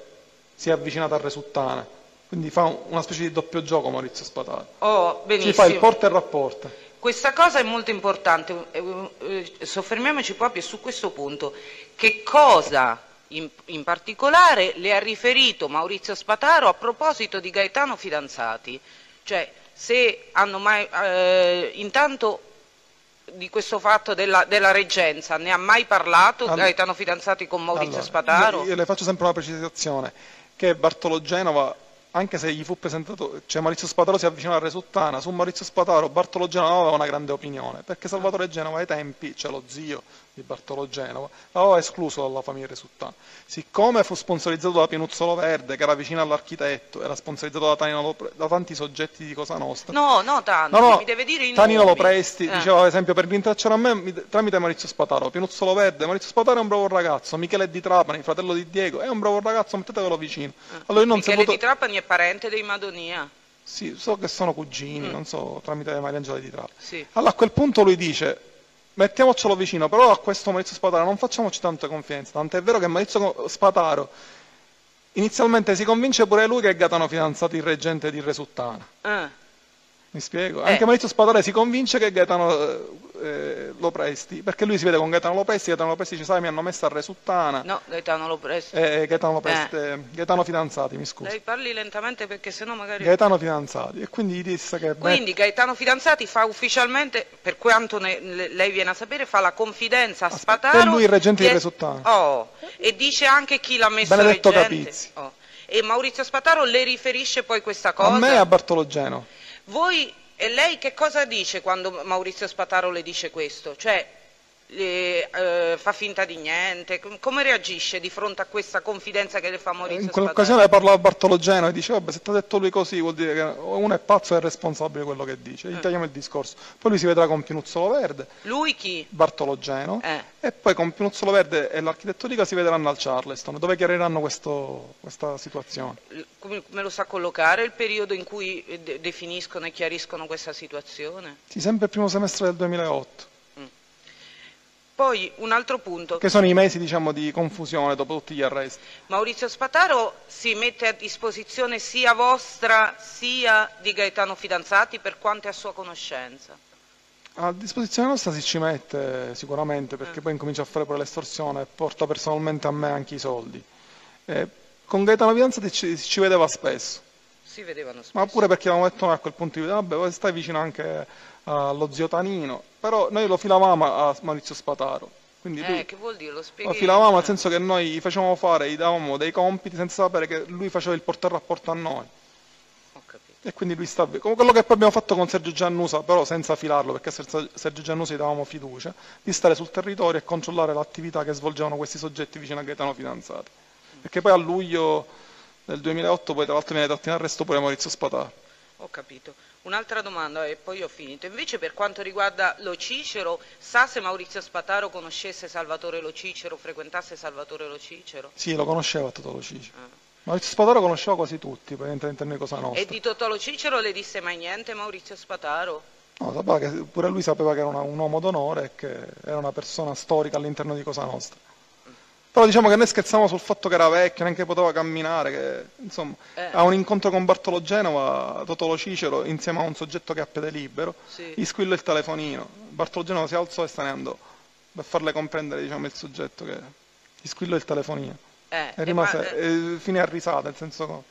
si è avvicinato a Resuttana, quindi fa un- una specie di doppio gioco Maurizio Spataro. Oh, Si benissimo. fa il porta e rapporta. Questa cosa è molto importante, eh, eh, soffermiamoci proprio su questo punto. Che cosa in, in particolare le ha riferito Maurizio Spataro a proposito di Gaetano Fidanzati? Cioè, se hanno mai, eh, intanto di questo fatto della, della reggenza, ne ha mai parlato All- Gaetano Fidanzati con Maurizio Allora, Spataro? Io, io le faccio sempre una precisazione, che Bartolo Genova, anche se gli fu presentato, cioè Maurizio Spataro si avvicinò a Resuttana, su Maurizio Spataro Bartolo Genova aveva una grande opinione, perché Salvatore Genova ai tempi, c'è lo zio, di Bartolo Genova, l'aveva escluso dalla famiglia Resuttana. Siccome fu sponsorizzato da Pinuzzolo Verde, che era vicino all'architetto, era sponsorizzato da, Tanino da tanti soggetti di Cosa Nostra. No, no, tanti, No, no, mi deve dire i Tanino nomi. Lopresti Eh. diceva ad esempio per rintracciare a me mi- tramite Maurizio Spataro, Pinuzzolo Verde, Maurizio Spataro è un bravo ragazzo, Michele Di Trapani, fratello di Diego, è un bravo ragazzo, mettetelo vicino. Allora io non Michele saputo- di Trapani è parente dei Madonia. Sì, so che sono cugini, non so, tramite Mariangela Di Trapani. Mm. Sì. Allora a quel punto lui dice mettiamocelo vicino, però a questo Maurizio Spataro non facciamoci tanta confidenza, tant'è vero che Maurizio Spataro inizialmente si convince pure lui che è Gaetano fidanzato il reggente di Resuttana. Eh. Mi spiego? Eh. Anche Maurizio Spataro si convince che Gaetano eh, eh, Lopresti, perché lui si vede con Gaetano Lopresti, Gaetano Lopresti dice sai mi hanno messo a Resuttana, No, Gaetano Lopresti. eh, Gaetano Lopresti, eh, Gaetano fidanzati, mi scusi. Lei parli lentamente perché sennò magari... Gaetano fidanzati e quindi gli disse che beh, Quindi Gaetano Fidanzati fa ufficialmente, per quanto ne- le- lei viene a sapere, fa la confidenza a Spataro. è lui il reggente di Resuttana. Oh, e dice anche chi l'ha messo Benedetto reggente. Capizzi. Oh. E Maurizio Spataro le riferisce poi questa cosa. a me e a Bartologeno. Voi e lei che cosa dice quando Maurizio Spataro le dice questo? Cioè, le, eh, fa finta di niente? Com- Come reagisce di fronte a questa confidenza che le fa Maurizio In quell'occasione parlava a Bartologeno e dice vabbè se ti ha detto lui così vuol dire che uno è pazzo e è responsabile di quello che dice, Eh. gli tagliamo il discorso. Poi lui si vedrà con Pinuzzolo Verde, Lui chi? Bartologeno Eh. e poi con Pinuzzolo Verde e l'architetto Liga si vedranno al Charleston dove chiariranno questo- questa situazione. Come, come lo sa collocare il periodo in cui eh, de- definiscono e chiariscono questa situazione? Sì, sempre il primo semestre del 2008, Poi un altro punto, che sono i mesi diciamo di confusione dopo tutti gli arresti. Maurizio Spataro si mette a disposizione sia vostra sia di Gaetano Fidanzati per quanto è a sua conoscenza. A disposizione nostra si ci mette sicuramente Eh. perché poi incomincia a fare pure l'estorsione e porta personalmente a me anche i soldi. Eh, con Gaetano Fidanzati ci, ci vedeva spesso, Si vedevano spesso. ma pure perché avevamo detto noi a quel punto di vista, vabbè, stai vicino anche allo zio Tanino, però noi lo filavamo a Maurizio Spataro. Quindi lui Eh, che vuol dire? Lo spieghi? lo filavamo nel senso che noi gli facevamo fare, gli davamo dei compiti senza sapere che lui faceva il portare rapporto a noi. Ho capito. E quindi lui sta come quello che poi abbiamo fatto con Sergio Giannusa, però senza filarlo, perché a Ser- Sergio Giannusa gli davamo fiducia, di stare sul territorio e controllare l'attività che svolgevano questi soggetti vicino a Gaetano Fidanzati. Perché poi a luglio del 2008 poi tra l'altro viene dato in arresto pure Maurizio Spataro. Ho capito. Un'altra domanda e poi ho finito. Invece per quanto riguarda Lo Cicero, sa se Maurizio Spataro conoscesse Salvatore Lo Cicero, frequentasse Salvatore Lo Cicero? Sì, lo conosceva Totò Lo Cicero. Maurizio Spataro conosceva quasi tutti, praticamente noi Cosa Nostra. E di Totò Lo Cicero le disse mai niente Maurizio Spataro? No, sapeva che pure lui sapeva che era una- un uomo d'onore e che era una persona storica all'interno di Cosa Nostra. Però diciamo che noi scherzavamo sul fatto che era vecchio, neanche poteva camminare, che insomma Eh. a un incontro con Bartolo Genova, Totolo Cicero, insieme a un soggetto che ha piede libero, Sì. gli squillò il telefonino. Bartolo Genova si alzò e se ne andò per farle comprendere diciamo, il soggetto che gli squillò il telefonino. Eh, E rimase, eh, ma- e finì a risata, nel senso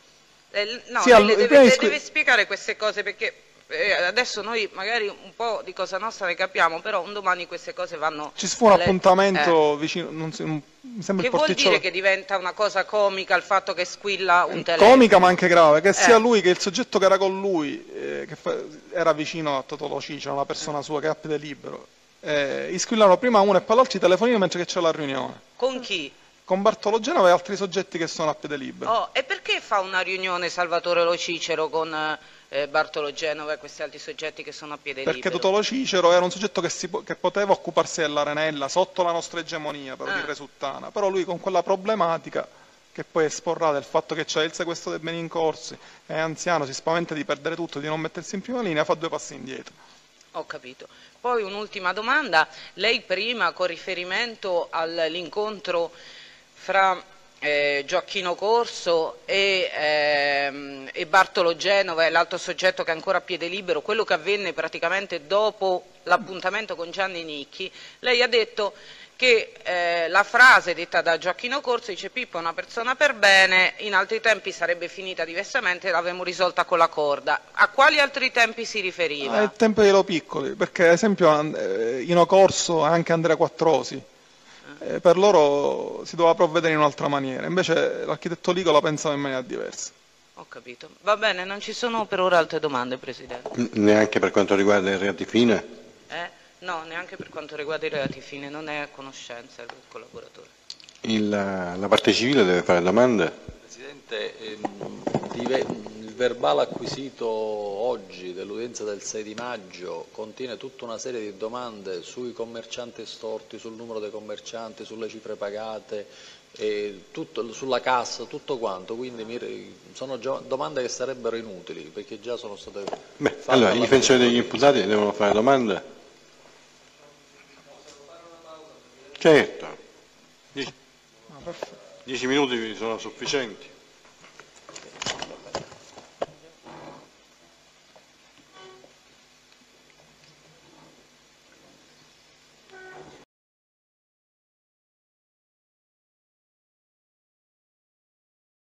eh, no, Sì, le deve, le deve spiegare queste cose perché eh, adesso noi magari un po' di cosa nostra ne capiamo, però un domani queste cose vanno... ci fu un le- eh. appuntamento vicino, non si- un- mi sembra Che il vuol dire che diventa una cosa comica il fatto che squilla un telefono? comica ma anche grave, che sia Eh. lui che il soggetto che era con lui, eh, che fa- era vicino a Totò Cicero, una persona sua che piede libero, eh, gli squillavano prima uno e poi l'altro i telefonini mentre c'è la riunione. Con chi? Con Bartolo Genova e altri soggetti che sono a piede libero. Oh, e perché fa una riunione Salvatore Lo Cicero con eh, Bartolo Genova e questi altri soggetti che sono a piede Perché libero? Totò Cicero era un soggetto che, si che poteva occuparsi dell'arenella sotto la nostra egemonia, però Ah. di Resuttana, però lui con quella problematica che poi esporrà del fatto che c'è il sequestro dei beni in corsi, è anziano, si spaventa di perdere tutto, di non mettersi in prima linea, fa due passi indietro. Ho capito. Poi un'ultima domanda. Lei prima, con riferimento all'incontro fra eh, Gioacchino Corso e, ehm, e Bartolo Genova e l'altro soggetto che è ancora a piede libero, quello che avvenne praticamente dopo l'appuntamento con Gianni Nicchi, lei ha detto che eh, la frase detta da Gioacchino Corso dice Pippo è una persona per bene, in altri tempi sarebbe finita diversamente, l'avremmo risolta con la corda. A quali altri tempi si riferiva? Al tempo dei Lo Piccoli, perché ad esempio eh, Ino Corso e anche Andrea Quattrosi, eh, per loro si doveva provvedere in un'altra maniera, invece l'architetto Ligo la pensava in maniera diversa. Ho capito. Va bene, non ci sono per ora altre domande, Presidente. Neanche per quanto riguarda i reati fine. Eh? No, neanche per quanto riguarda i reati fine, non è a conoscenza il collaboratore. Il- la parte civile deve fare domande? Presidente, ehm, verbale acquisito oggi dell'udienza del 6 di maggio contiene tutta una serie di domande sui commercianti estorti, sul numero dei commercianti, sulle cifre pagate, tutto- sulla cassa, tutto quanto, quindi mi- sono domande che sarebbero inutili perché già sono state Beh, fatte allora, i difensori degli imputati devono fare domande? Certo. Dieci, dieci minuti sono sufficienti.